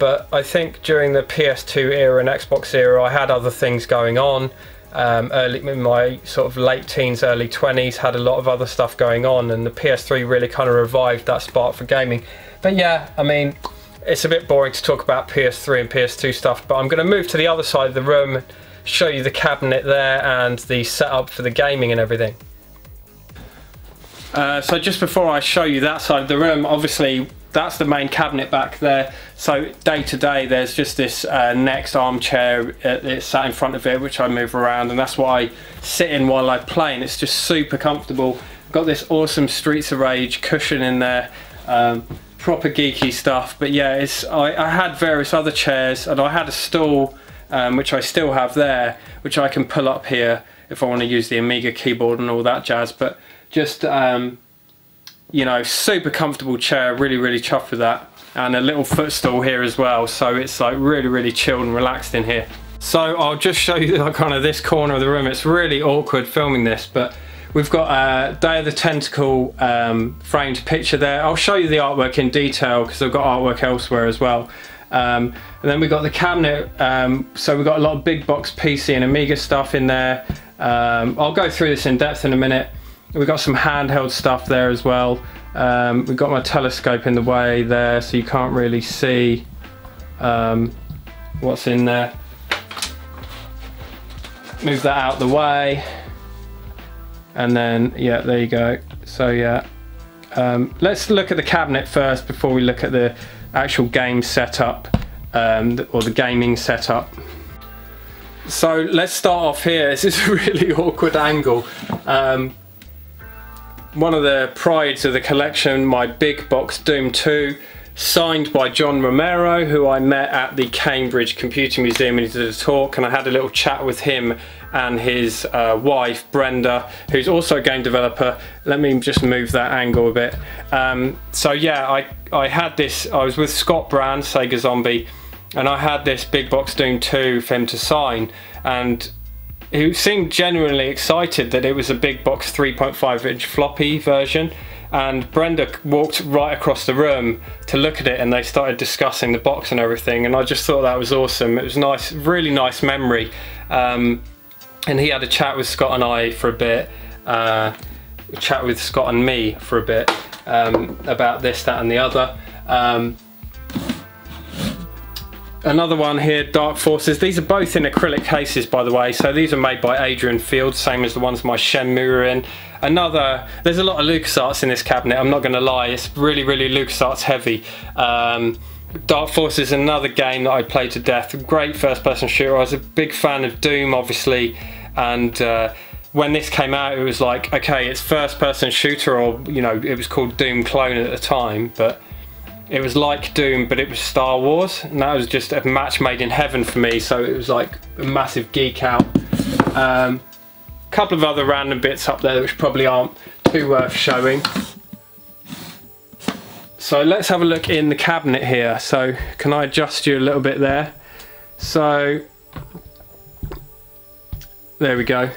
but I think during the PS2 era and Xbox era, I had other things going on um, early in my sort of late teens, early 20s, had a lot of other stuff going on, and the PS3 really kind of revived that spark for gaming. But yeah, I mean, it's a bit boring to talk about PS3 and PS2 stuff, but I'm going to move to the other side of the room, show you the cabinet there and the setup for the gaming and everything. Uh, so just before I show you that side of the room, obviously that's the main cabinet back there. So day to day, there's just this uh, next armchair it's sat in front of it, which I move around, and that's what I sit in while I play, and it's just super comfortable. Got this awesome Streets of Rage cushion in there, um, proper geeky stuff. But yeah, it's I, I, had various other chairs, and I had a stool, um, which I still have there, which I can pull up here if I want to use the Amiga keyboard and all that jazz. But just um, you know, super comfortable chair, really, really chuffed with that. And a little footstool here as well, so it's like really, really chilled and relaxed in here. So I'll just show you <laughs> like kind of this corner of the room. It's really awkward filming this, but we've got a Day of the Tentacle um, framed picture there. I'll show you the artwork in detail because I've got artwork elsewhere as well. Um, and then we've got the cabinet, um, so we've got a lot of big box PC and Amiga stuff in there. Um, I'll go through this in depth in a minute. We've got some handheld stuff there as well. Um, we've got my telescope in the way there so you can't really see um, what's in there. Move that out the way. And then, yeah, there you go. So yeah, um, let's look at the cabinet first before we look at the actual game setup um, or the gaming setup. So let's start off here. <laughs> This is a really awkward angle. Um, one of the prides of the collection, my big box Doom 2, signed by John Romero, who I met at the Cambridge Computing Museum and he did a talk and I had a little chat with him and his uh, wife Brenda, who's also a game developer. Let me just move that angle a bit. Um, so yeah, I, I had this, I was with Scott Brand, Sega Zombie, and I had this big box Doom 2 for him to sign and who seemed genuinely excited that it was a big box 3.5 inch floppy version and Brenda walked right across the room to look at it and they started discussing the box and everything and I just thought that was awesome. It was nice really nice memory. Um, and he had a chat with Scott and I for a bit uh, chat with Scott and me for a bit um, about this that and the other. Um, Another one here, Dark Forces. These are both in acrylic cases, by the way. So these are made by Adrian Field, same as the ones my Shenmue are in. Another, there's a lot of LucasArts in this cabinet, I'm not going to lie. It's really, really LucasArts heavy. Um, Dark Forces is another game that I played to death. Great first person shooter. I was a big fan of Doom, obviously. And uh, when this came out, it was like, okay, it's first person shooter, or, you know, it was called Doom Clone at the time, but it was like Doom, but it was Star Wars, and that was just a match made in heaven for me, so it was like a massive geek out. A um, couple of other random bits up there which probably aren't too worth showing. So let's have a look in the cabinet here. So can I adjust you a little bit there? So there we go.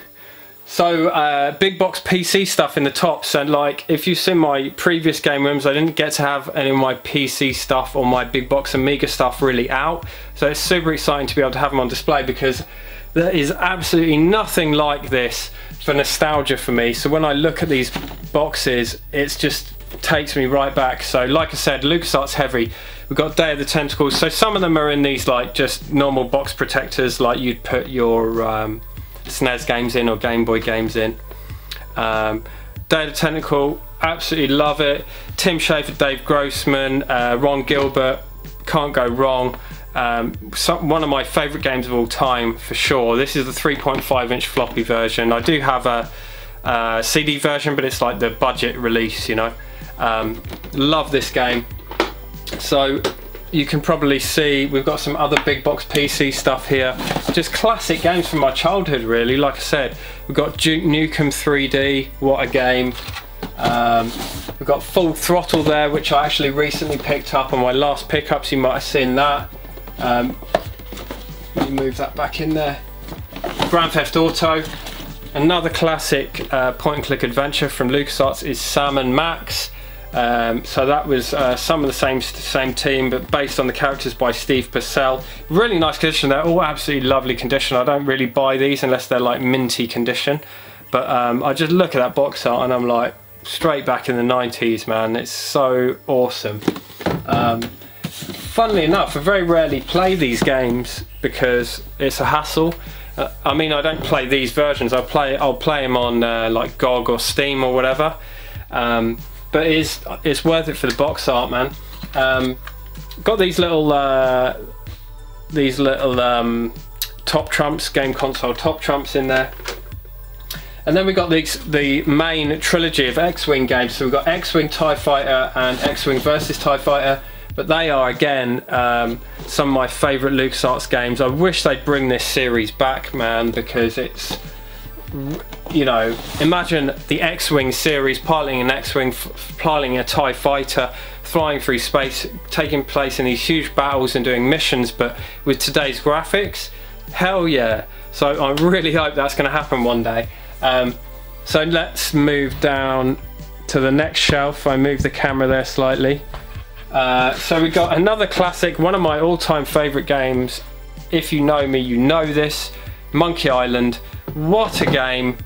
So uh, big box PC stuff in the top. So like if you've seen my previous game rooms, I didn't get to have any of my PC stuff or my big box Amiga stuff really out. So it's super exciting to be able to have them on display because there is absolutely nothing like this for nostalgia for me. So when I look at these boxes, it's just takes me right back. So like I said, LucasArts heavy. We've got Day of the Tentacles. So some of them are in these like just normal box protectors like you'd put your um, SNES games in or Game Boy games in. Um, of Tentacle, absolutely love it. Tim Schafer, Dave Grossman, uh, Ron Gilbert, can't go wrong. Um, some, one of my favourite games of all time for sure. This is the 3.5 inch floppy version. I do have a, a, CD version, but it's like the budget release, you know. Um, love this game. So you can probably see we've got some other big box PC stuff here. Just classic games from my childhood, really. Like I said, we've got Duke Nukem 3D. What a game! Um, we've got Full Throttle there, which I actually recently picked up on my last pickups. You might have seen that. Um, let me move that back in there. Grand Theft Auto. Another classic uh, point and click adventure from LucasArts is Sam and Max. Um, so that was uh, some of the same same team, but based on the characters by Steve Purcell. Really nice condition. They're all absolutely lovely condition. I don't really buy these unless they're like minty condition. But um, I just look at that box art and I'm like, straight back in the 90s, man. It's so awesome. Um, funnily enough, I very rarely play these games because it's a hassle. Uh, I mean, I don't play these versions. I play, I'll play them on uh, like GOG or Steam or whatever. Um, but it's it's worth it for the box art, man. Um, got these little uh, these little um, top trumps, game console top trumps in there. And then we got these the main trilogy of X-wing games. So we've got X-wing Tie Fighter and X-wing versus Tie Fighter. But they are again um, some of my favourite LucasArts games. I wish they'd bring this series back, man, because it's you know, imagine the X-Wing series piloting an X-Wing, piloting a TIE fighter, flying through space, taking place in these huge battles and doing missions, but with today's graphics, hell yeah. So I really hope that's going to happen one day. Um, so let's move down to the next shelf. I move the camera there slightly. Uh, so we got another classic, one of my all-time favourite games. If you know me, you know this. Monkey Island. What a game.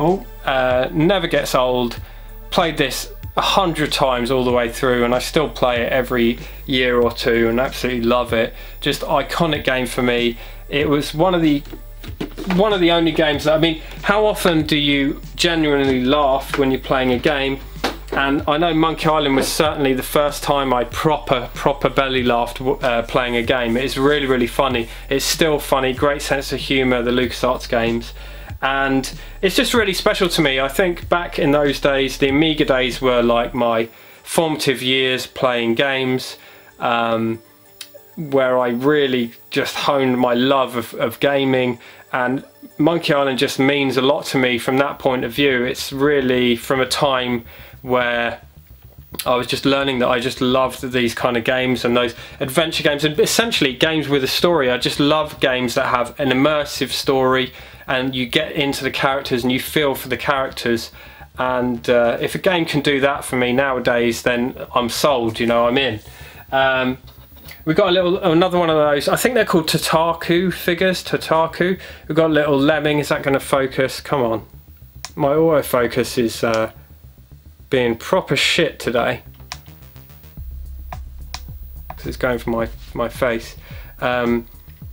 Oh, uh, never gets old. Played this a hundred times all the way through and I still play it every year or two and absolutely love it. Just iconic game for me. It was one of the one of the only games that, I mean, how often do you genuinely laugh when you're playing a game? And I know Monkey Island was certainly the first time I proper, proper belly laughed uh, playing a game. It's really, really funny. It's still funny, great sense of humour, the LucasArts games and it's just really special to me. I think back in those days, the Amiga days were like my formative years playing games, um, where I really just honed my love of, of gaming, and Monkey Island just means a lot to me from that point of view. It's really from a time where I was just learning that I just loved these kind of games and those adventure games and essentially games with a story. I just love games that have an immersive story and you get into the characters and you feel for the characters. And uh, if a game can do that for me nowadays then I'm sold you know I'm in. Um, we've got a little another one of those I think they're called Tataku figures Tataku. We've got a little lemming is that going to focus? Come on. My autofocus is uh, being proper shit today. Because it's going for my my face. Um,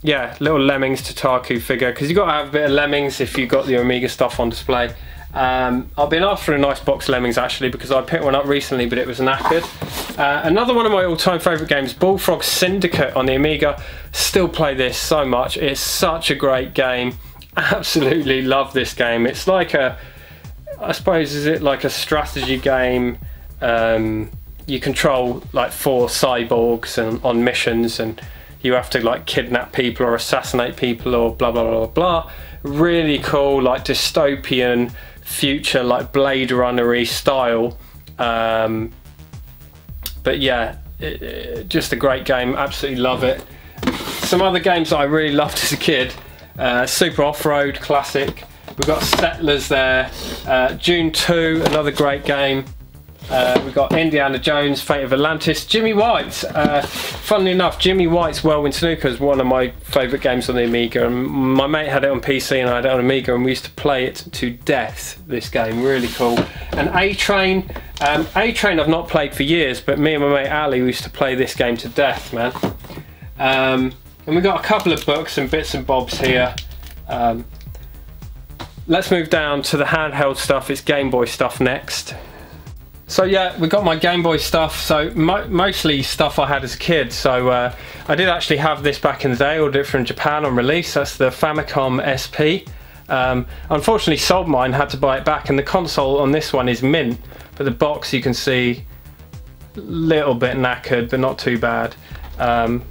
yeah, little Lemmings Tataku figure because you've got to have a bit of Lemmings if you've got the Amiga stuff on display. Um, I've been after a nice box Lemmings actually because I picked one up recently but it was knackered. Uh, another one of my all-time favourite games, Bullfrog Syndicate on the Amiga. Still play this so much. It's such a great game <laughs> absolutely love this game. It's like a, I suppose, is it like a strategy game? Um, you control like four cyborgs and on missions, and you have to like kidnap people or assassinate people or blah blah blah blah. Really cool, like dystopian future, like Blade Runnery style. Um, but yeah, it, it, just a great game. Absolutely love it. Some other games that I really loved as a kid. Uh, Super Off-Road Classic. We've got Settlers there. Uh, Dune 2, another great game. Uh, we've got Indiana Jones, Fate of Atlantis, Jimmy White. Uh, funnily enough, Jimmy White's Whirlwind Snooker is one of my favourite games on the Amiga. And my mate had it on PC and I had it on Amiga, and we used to play it to death. This game, really cool. And A Train, um, A Train I've not played for years, but me and my mate Ali we used to play this game to death, man. Um, and we've got a couple of books and bits and bobs here. Um, let's move down to the handheld stuff. It's Game Boy stuff next. So yeah, we got my Game Boy stuff. So mo mostly stuff I had as a kid. So uh, I did actually have this back in the day, ordered it from Japan on release. That's the Famicom SP. Um, unfortunately, sold mine, had to buy it back, and the console on this one is mint, but the box you can see little bit knackered, but not too bad. Um,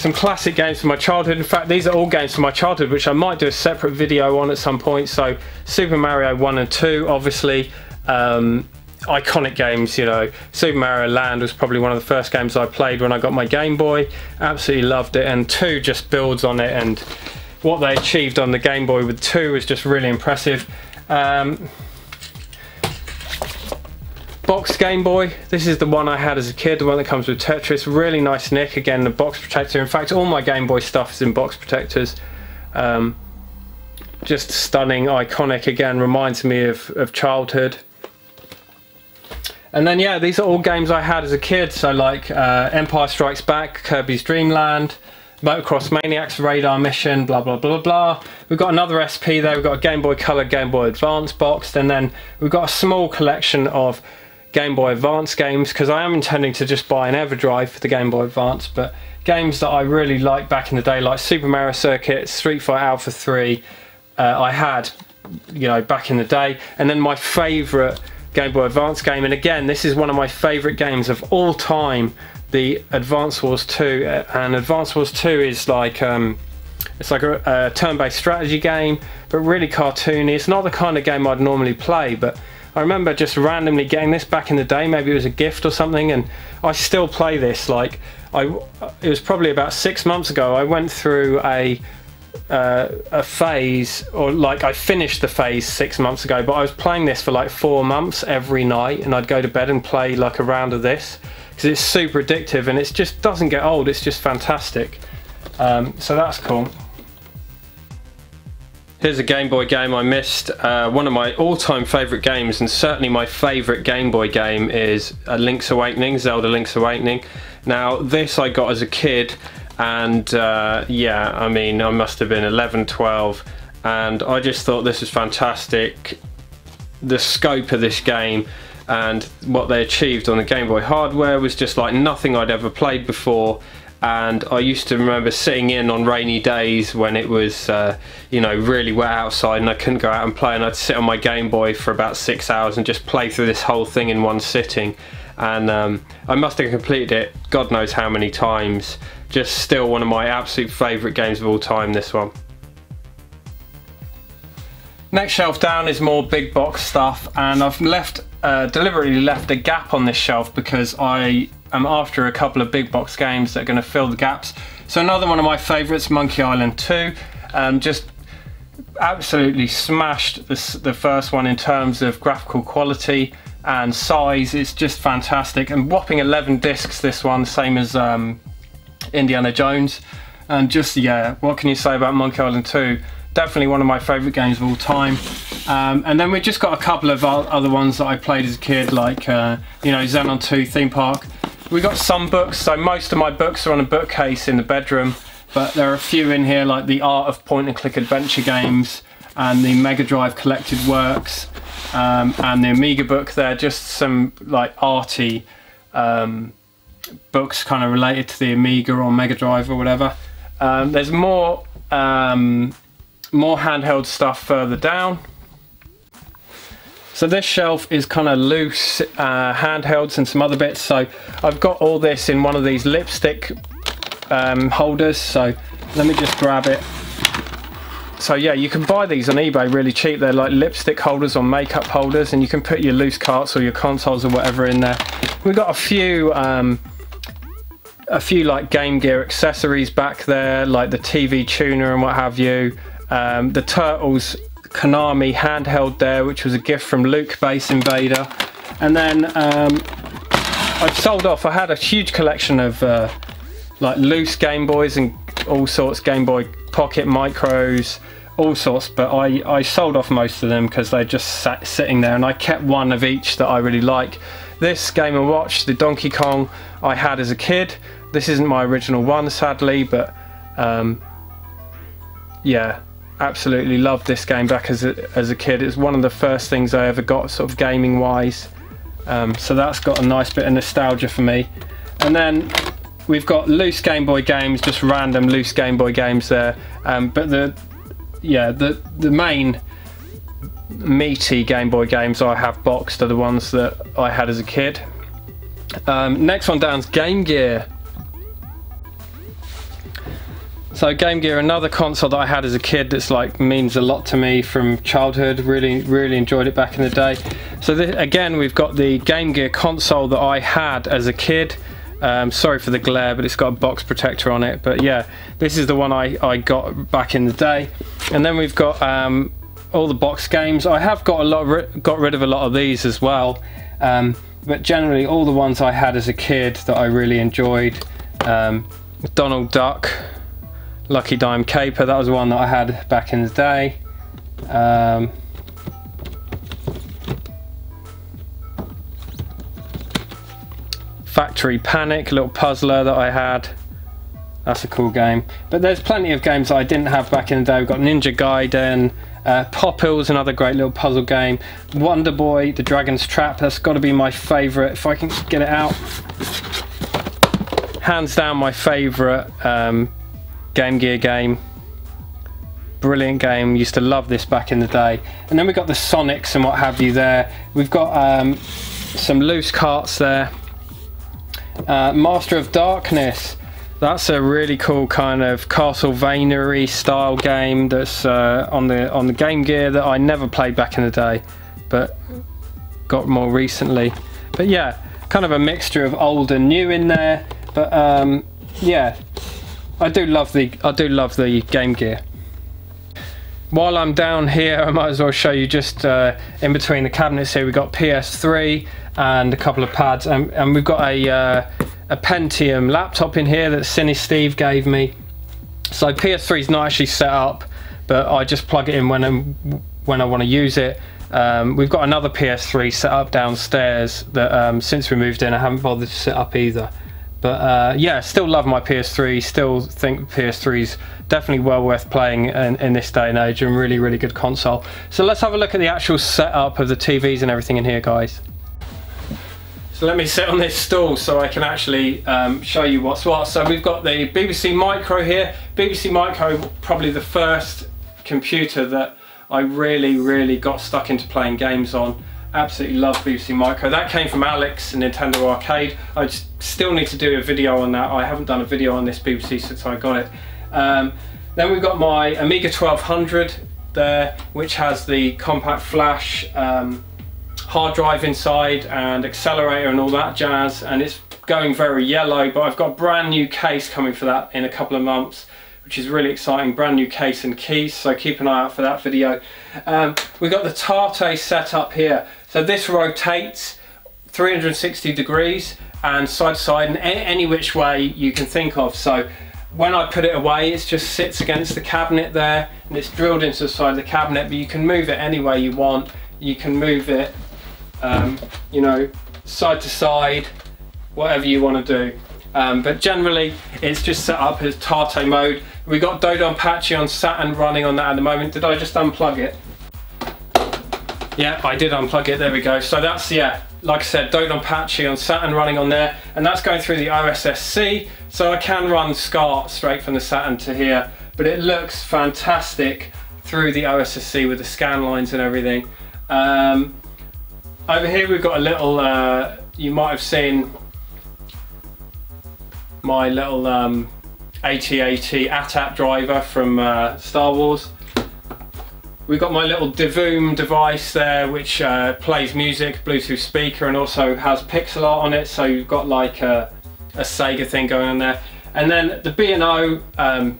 some classic games from my childhood. In fact, these are all games from my childhood, which I might do a separate video on at some point. So Super Mario 1 and 2, obviously. Um, iconic games, you know. Super Mario Land was probably one of the first games I played when I got my Game Boy. Absolutely loved it. And 2 just builds on it. And what they achieved on the Game Boy with 2 was just really impressive. Um, box Game Boy. This is the one I had as a kid, the one that comes with Tetris. Really nice nick. Again, the box protector. In fact, all my Game Boy stuff is in box protectors. Um, just stunning, iconic. Again, reminds me of, of childhood. And then yeah, these are all games I had as a kid. So like uh, Empire Strikes Back, Kirby's Dream Land, Motocross Maniacs, Radar Mission, blah blah blah blah. We've got another SP there. We've got a Game Boy Color, Game Boy Advance box, and then we've got a small collection of Game Boy Advance games because I am intending to just buy an Everdrive for the Game Boy Advance but games that I really liked back in the day like Super Mario Circuit, Street Fighter Alpha 3 uh, I had you know back in the day. And then my favourite Game Boy Advance game and again this is one of my favourite games of all time the Advance Wars 2 uh, and Advance Wars 2 is like um, it's like a, a turn-based strategy game but really cartoony. It's not the kind of game I'd normally play but I remember just randomly getting this back in the day. Maybe it was a gift or something, and I still play this. Like I, it was probably about six months ago. I went through a uh, a phase, or like I finished the phase six months ago, but I was playing this for like four months every night, and I'd go to bed and play like a round of this because it's super addictive and it just doesn't get old. It's just fantastic. Um, so that's cool. Here's a Game Boy game I missed. Uh, one of my all-time favourite games, and certainly my favourite Game Boy game, is uh, Link's Awakening, Zelda Link's Awakening. Now, this I got as a kid, and uh, yeah, I mean, I must have been 11, 12, and I just thought this was fantastic. The scope of this game and what they achieved on the Game Boy hardware was just like nothing I'd ever played before and I used to remember sitting in on rainy days when it was uh, you know really wet outside and I couldn't go out and play. And I'd sit on my Game Boy for about six hours and just play through this whole thing in one sitting. And um, I must have completed it God knows how many times. Just still one of my absolute favourite games of all time this one. Next shelf down is more big box stuff. And I've left uh, deliberately left a gap on this shelf because I am after a couple of big box games that are going to fill the gaps. So another one of my favourites, Monkey Island 2, um, just absolutely smashed this, the first one in terms of graphical quality and size. It's just fantastic and whopping 11 discs this one, same as um, Indiana Jones. And just, yeah, what can you say about Monkey Island 2? Definitely one of my favourite games of all time. Um, and then we've just got a couple of other ones that I played as a kid, like, uh, you know, Xenon 2 Theme Park. We got some books, so most of my books are on a bookcase in the bedroom, but there are a few in here like the Art of Point and Click Adventure Games and the Mega Drive Collected Works um, and the Amiga book. They're just some like arty um, books kind of related to the Amiga or Mega Drive or whatever. Um, there's more um, more handheld stuff further down. So this shelf is kind of loose uh, handhelds and some other bits. So I've got all this in one of these lipstick um, holders. So let me just grab it. So yeah, you can buy these on eBay really cheap. They're like lipstick holders or makeup holders and you can put your loose carts or your consoles or whatever in there. We've got a few um, a few like Game Gear accessories back there, like the TV tuner and what have you. Um, the Turtles Konami handheld there, which was a gift from Luke Base Invader. And then um, I've sold off, I had a huge collection of uh, like loose Game Boys and all sorts, Game Boy Pocket Micros, all sorts, but I, I sold off most of them because they're just sat sitting there and I kept one of each that I really like. This Game & Watch, the Donkey Kong, I had as a kid. This isn't my original one, sadly, but um, yeah, absolutely loved this game back as a, as a kid. It's one of the first things I ever got, sort of gaming wise. Um, so that's got a nice bit of nostalgia for me. And then we've got loose Game Boy games, just random loose Game Boy games there. Um, but the yeah, the the main meaty Game Boy games I have boxed are the ones that I had as a kid. Um, next one down is Game Gear. So Game Gear, another console that I had as a kid that's like means a lot to me from childhood. Really, really enjoyed it back in the day. So this, again, we've got the Game Gear console that I had as a kid. Um, sorry for the glare, but it's got a box protector on it. But yeah, this is the one I, I got back in the day. And then we've got um, all the box games. I have got a lot, got rid of a lot of these as well. Um, but generally, all the ones I had as a kid that I really enjoyed. Um, Donald Duck, Lucky Dime Caper, that was one that I had back in the day. Um, Factory Panic, a little puzzler that I had. That's a cool game. But there's plenty of games that I didn't have back in the day. We've got Ninja Gaiden, uh, Popils, another great little puzzle game. Wonder Boy, The Dragon's Trap, that's got to be my favourite. If I can get it out. Hands down my favourite um, Game Gear game. Brilliant game, used to love this back in the day. And then we've got the Sonics and what have you there. We've got um, some loose carts there. Uh, Master of Darkness. That's a really cool kind of Castlevania style game that's uh, on the on the Game Gear that I never played back in the day, but got more recently. But yeah, kind of a mixture of old and new in there. But um, yeah, I do love the I do love the Game Gear. While I'm down here, I might as well show you just uh, in between the cabinets here. We've got PS3 and a couple of pads, and, and we've got a uh, a Pentium laptop in here that Cine Steve gave me. So PS3 is not actually set up, but I just plug it in when I'm when I want to use it. Um, we've got another PS3 set up downstairs that um, since we moved in I haven't bothered to set up either. But uh, yeah, still love my PS3. Still think PS3 is definitely well worth playing in, in, this day and age, and really, really good console. So let's have a look at the actual setup of the TVs and everything in here, guys. So let me sit on this stool so I can actually um, show you what's what. So we've got the BBC Micro here. BBC Micro, probably the first computer that I really, really got stuck into playing games on absolutely love BBC Micro. That came from Alex, and Nintendo Arcade. I still need to do a video on that. I haven't done a video on this BBC since I got it. Um, then we've got my Amiga 1200 there, which has the compact flash um, hard drive inside and accelerator and all that jazz. And it's going very yellow, but I've got a brand new case coming for that in a couple of months which is really exciting, brand new case and keys, so keep an eye out for that video. Um, we've got the Tate set up here. So this rotates 360 degrees and side to side in any which way you can think of. So when I put it away, it just sits against the cabinet there and it's drilled into the side of the cabinet, but you can move it any way you want. You can move it, um, you know, side to side, whatever you want to do. Um, but generally, it's just set up as Tate mode. We got Dodonpachi on Saturn running on that at the moment. Did I just unplug it? Yeah, I did unplug it, there we go. So that's, yeah, like I said, Dodonpachi on Patchy on Saturn running on there, and that's going through the OSSC, so I can run SCART straight from the Saturn to here, but it looks fantastic through the OSSC with the scan lines and everything. Um, over here we've got a little, uh, you might have seen my little um, AT-AT AT-AT driver from uh, Star Wars. We've got my little Divoom device there which uh, plays music, Bluetooth speaker and also has pixel art on it so you've got like a, a Sega thing going on there. And then the B&O um,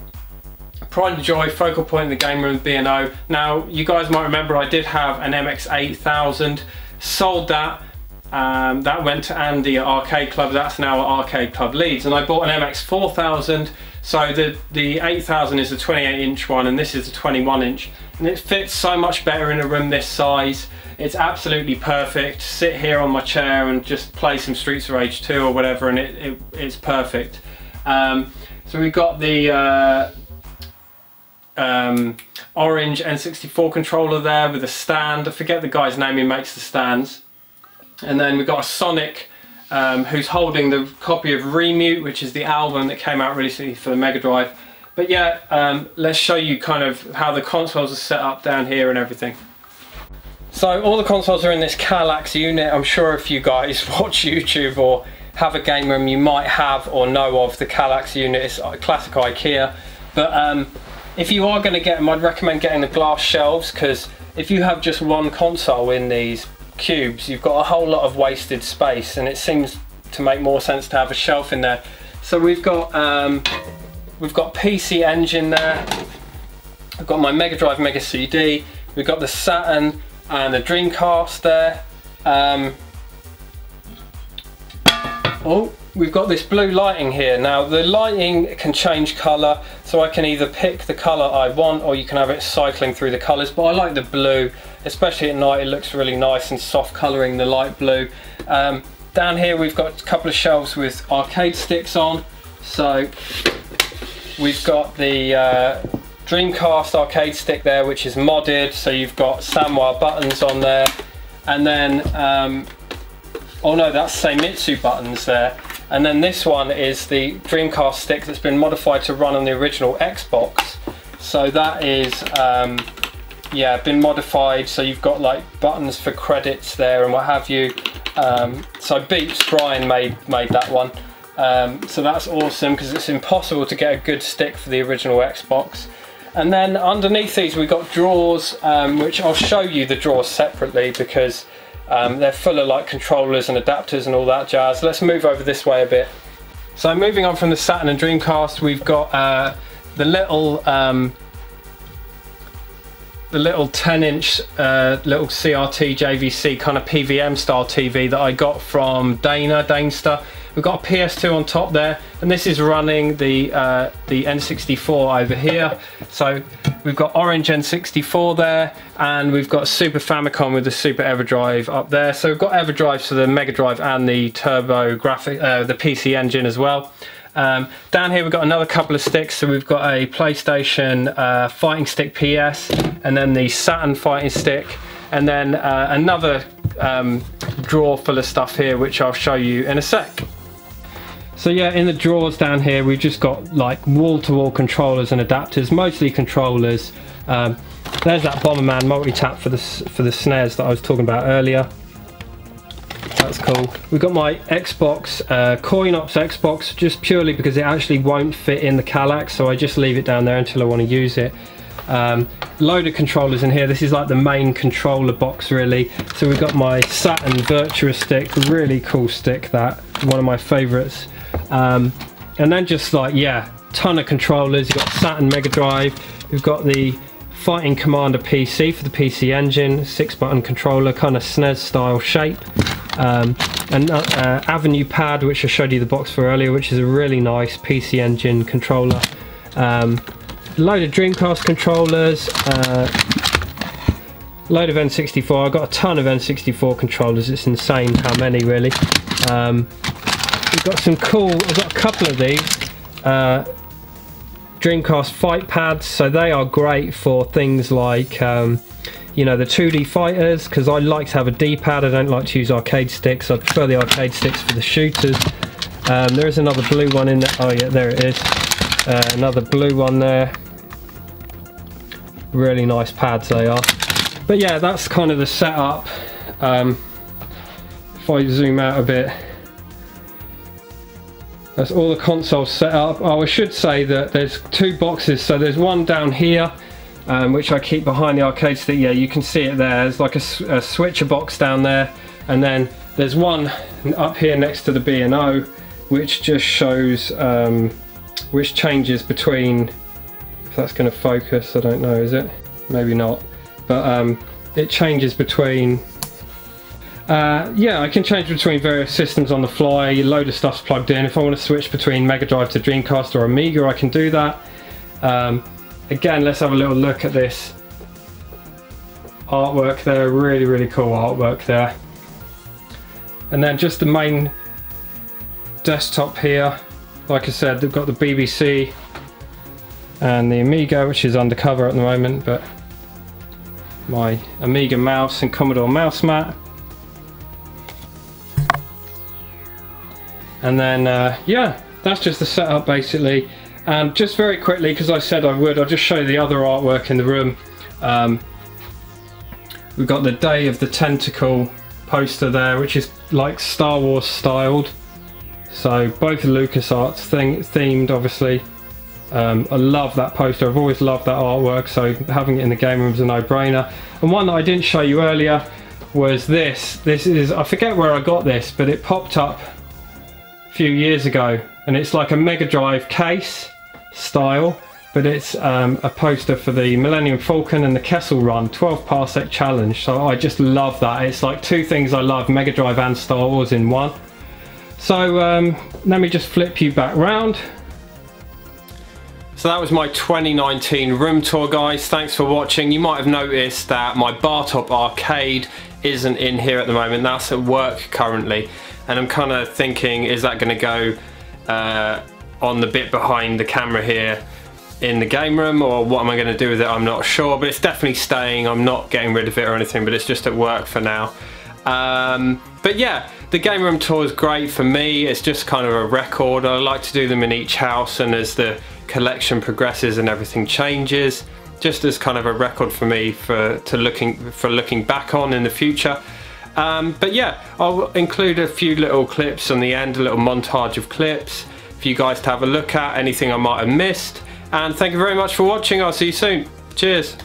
Pride and Joy focal point in the game room B&O. Now you guys might remember I did have an MX8000, sold that um, that went to Andy at Arcade Club, that's now at Arcade Club Leeds. And I bought an MX4000, so the, the 8000 is the 28 inch one and this is the 21 inch. And it fits so much better in a room this size. It's absolutely perfect. Sit here on my chair and just play some Streets of Rage 2 or whatever and it, it it's perfect. Um, so we've got the uh, um, orange N64 controller there with a stand. I forget the guy's name who makes the stands. And then we've got a Sonic um, who's holding the copy of Remute, which is the album that came out recently for the Mega Drive. But yeah, um, let's show you kind of how the consoles are set up down here and everything. So all the consoles are in this Kallax unit. I'm sure if you guys <laughs> watch YouTube or have a game room, you might have or know of the Kallax unit. It's a classic IKEA. But um, if you are going to get them, I'd recommend getting the glass shelves because if you have just one console in these cubes, you've got a whole lot of wasted space and it seems to make more sense to have a shelf in there. So we've got um, we've got PC Engine there. I've got my Mega Drive Mega CD. We've got the Saturn and the Dreamcast there. Um, oh, we've got this blue lighting here. Now the lighting can change colour, so I can either pick the colour I want or you can have it cycling through the colours, but I like the blue, especially at night, it looks really nice and soft colouring the light blue. Um, down here we've got a couple of shelves with arcade sticks on, so we've got the uh, Dreamcast arcade stick there, which is modded, so you've got Sanwa buttons on there, and then um, oh no that's Seimitsu buttons there and then this one is the Dreamcast stick that's been modified to run on the original Xbox. So that is, um, yeah, been modified. So you've got like buttons for credits there and what have you. Um, so Beeps Brian made made that one. Um, so that's awesome because it's impossible to get a good stick for the original Xbox. And then underneath these we've got drawers, um, which I'll show you the drawers separately because um, they're full of like controllers and adapters and all that jazz. Let's move over this way a bit. So moving on from the Saturn and Dreamcast, we've got uh, the little um, the little 10 inch uh, little CRT JVC kind of PVM style TV that I got from Dana, Danester. We've got a PS2 on top there, and this is running the uh, the N64 over here. So we've got Orange N64 there, and we've got Super Famicom with the Super EverDrive up there. So we've got EverDrive for the Mega Drive and the TurboGrafx, uh, the PC Engine as well. Um, down here we've got another couple of sticks, so we've got a PlayStation uh, Fighting Stick PS, and then the Saturn Fighting Stick, and then uh, another um, drawer full of stuff here, which I'll show you in a sec. So yeah, in the drawers down here, we've just got like wall-to-wall -wall controllers and adapters, mostly controllers. Um, there's that Bomberman multi-tap for the, for the SNES that I was talking about earlier. That's cool. We've got my Xbox, uh, Coinops Xbox, just purely because it actually won't fit in the Kallax, so I just leave it down there until I want to use it. Um, load of controllers in here. This is like the main controller box really. So we've got my Saturn Virtua stick, really cool stick that, one of my favorites. Um, and then just like, yeah, ton of controllers. You've got Saturn Mega Drive. We've got the Fighting Commander PC for the PC Engine, six button controller, kind of SNES style shape. Um, and uh, uh, Avenue Pad, which I showed you the box for earlier, which is a really nice PC Engine controller. Um, load of Dreamcast controllers, uh, load of N64. I've got a ton of N64 controllers. It's insane how many really. Um, we've got some cool, I've got a couple of these uh, Dreamcast fight pads, so they are great for things like, um, you know, the 2D fighters, because I like to have a D-pad. I don't like to use arcade sticks. I prefer the arcade sticks for the shooters. Um, there is another blue one in there. Oh yeah, there it is. Uh, another blue one there. Really nice pads they are. But yeah, that's kind of the setup. Um, if I zoom out a bit, that's all the consoles set up. Oh, I should say that there's two boxes. So there's one down here, um, which I keep behind the arcade stick. Yeah, you can see it there. There's like a, a switcher box down there. And then there's one up here next to the B&O, which just shows, um, which changes between, if that's going to focus, I don't know, is it? Maybe not. But um, it changes between uh, yeah, I can change between various systems on the fly. A load of stuff's plugged in. If I want to switch between Mega Drive to Dreamcast or Amiga, I can do that. Um, again, let's have a little look at this artwork there. Really, really cool artwork there. And then just the main desktop here. Like I said, they've got the BBC and the Amiga, which is undercover at the moment, but my Amiga mouse and Commodore mouse mat. And then uh, yeah that's just the setup basically. And just very quickly because I said I would I'll just show you the other artwork in the room. Um, we've got the Day of the Tentacle poster there which is like Star Wars styled. So both LucasArts thing themed obviously. Um, I love that poster. I've always loved that artwork so having it in the game room is a no-brainer. And one that I didn't show you earlier was this. This is I forget where I got this but it popped up few years ago and it's like a Mega Drive case style but it's um, a poster for the Millennium Falcon and the Kessel Run 12 Parsec Challenge. So I just love that. It's like two things I love Mega Drive and Star Wars in one. So um, let me just flip you back round. So that was my 2019 room tour guys. Thanks for watching. You might have noticed that my bar top arcade isn't in here at the moment. That's at work currently and I'm kind of thinking is that going to go uh, on the bit behind the camera here in the game room or what am I going to do with it? I'm not sure but it's definitely staying. I'm not getting rid of it or anything but it's just at work for now. Um, but yeah the game room tour is great for me. It's just kind of a record. I like to do them in each house and as the collection progresses and everything changes just as kind of a record for me for to looking for looking back on in the future um, but yeah, I'll include a few little clips on the end, a little montage of clips for you guys to have a look at, anything I might have missed. And thank you very much for watching. I'll see you soon. Cheers.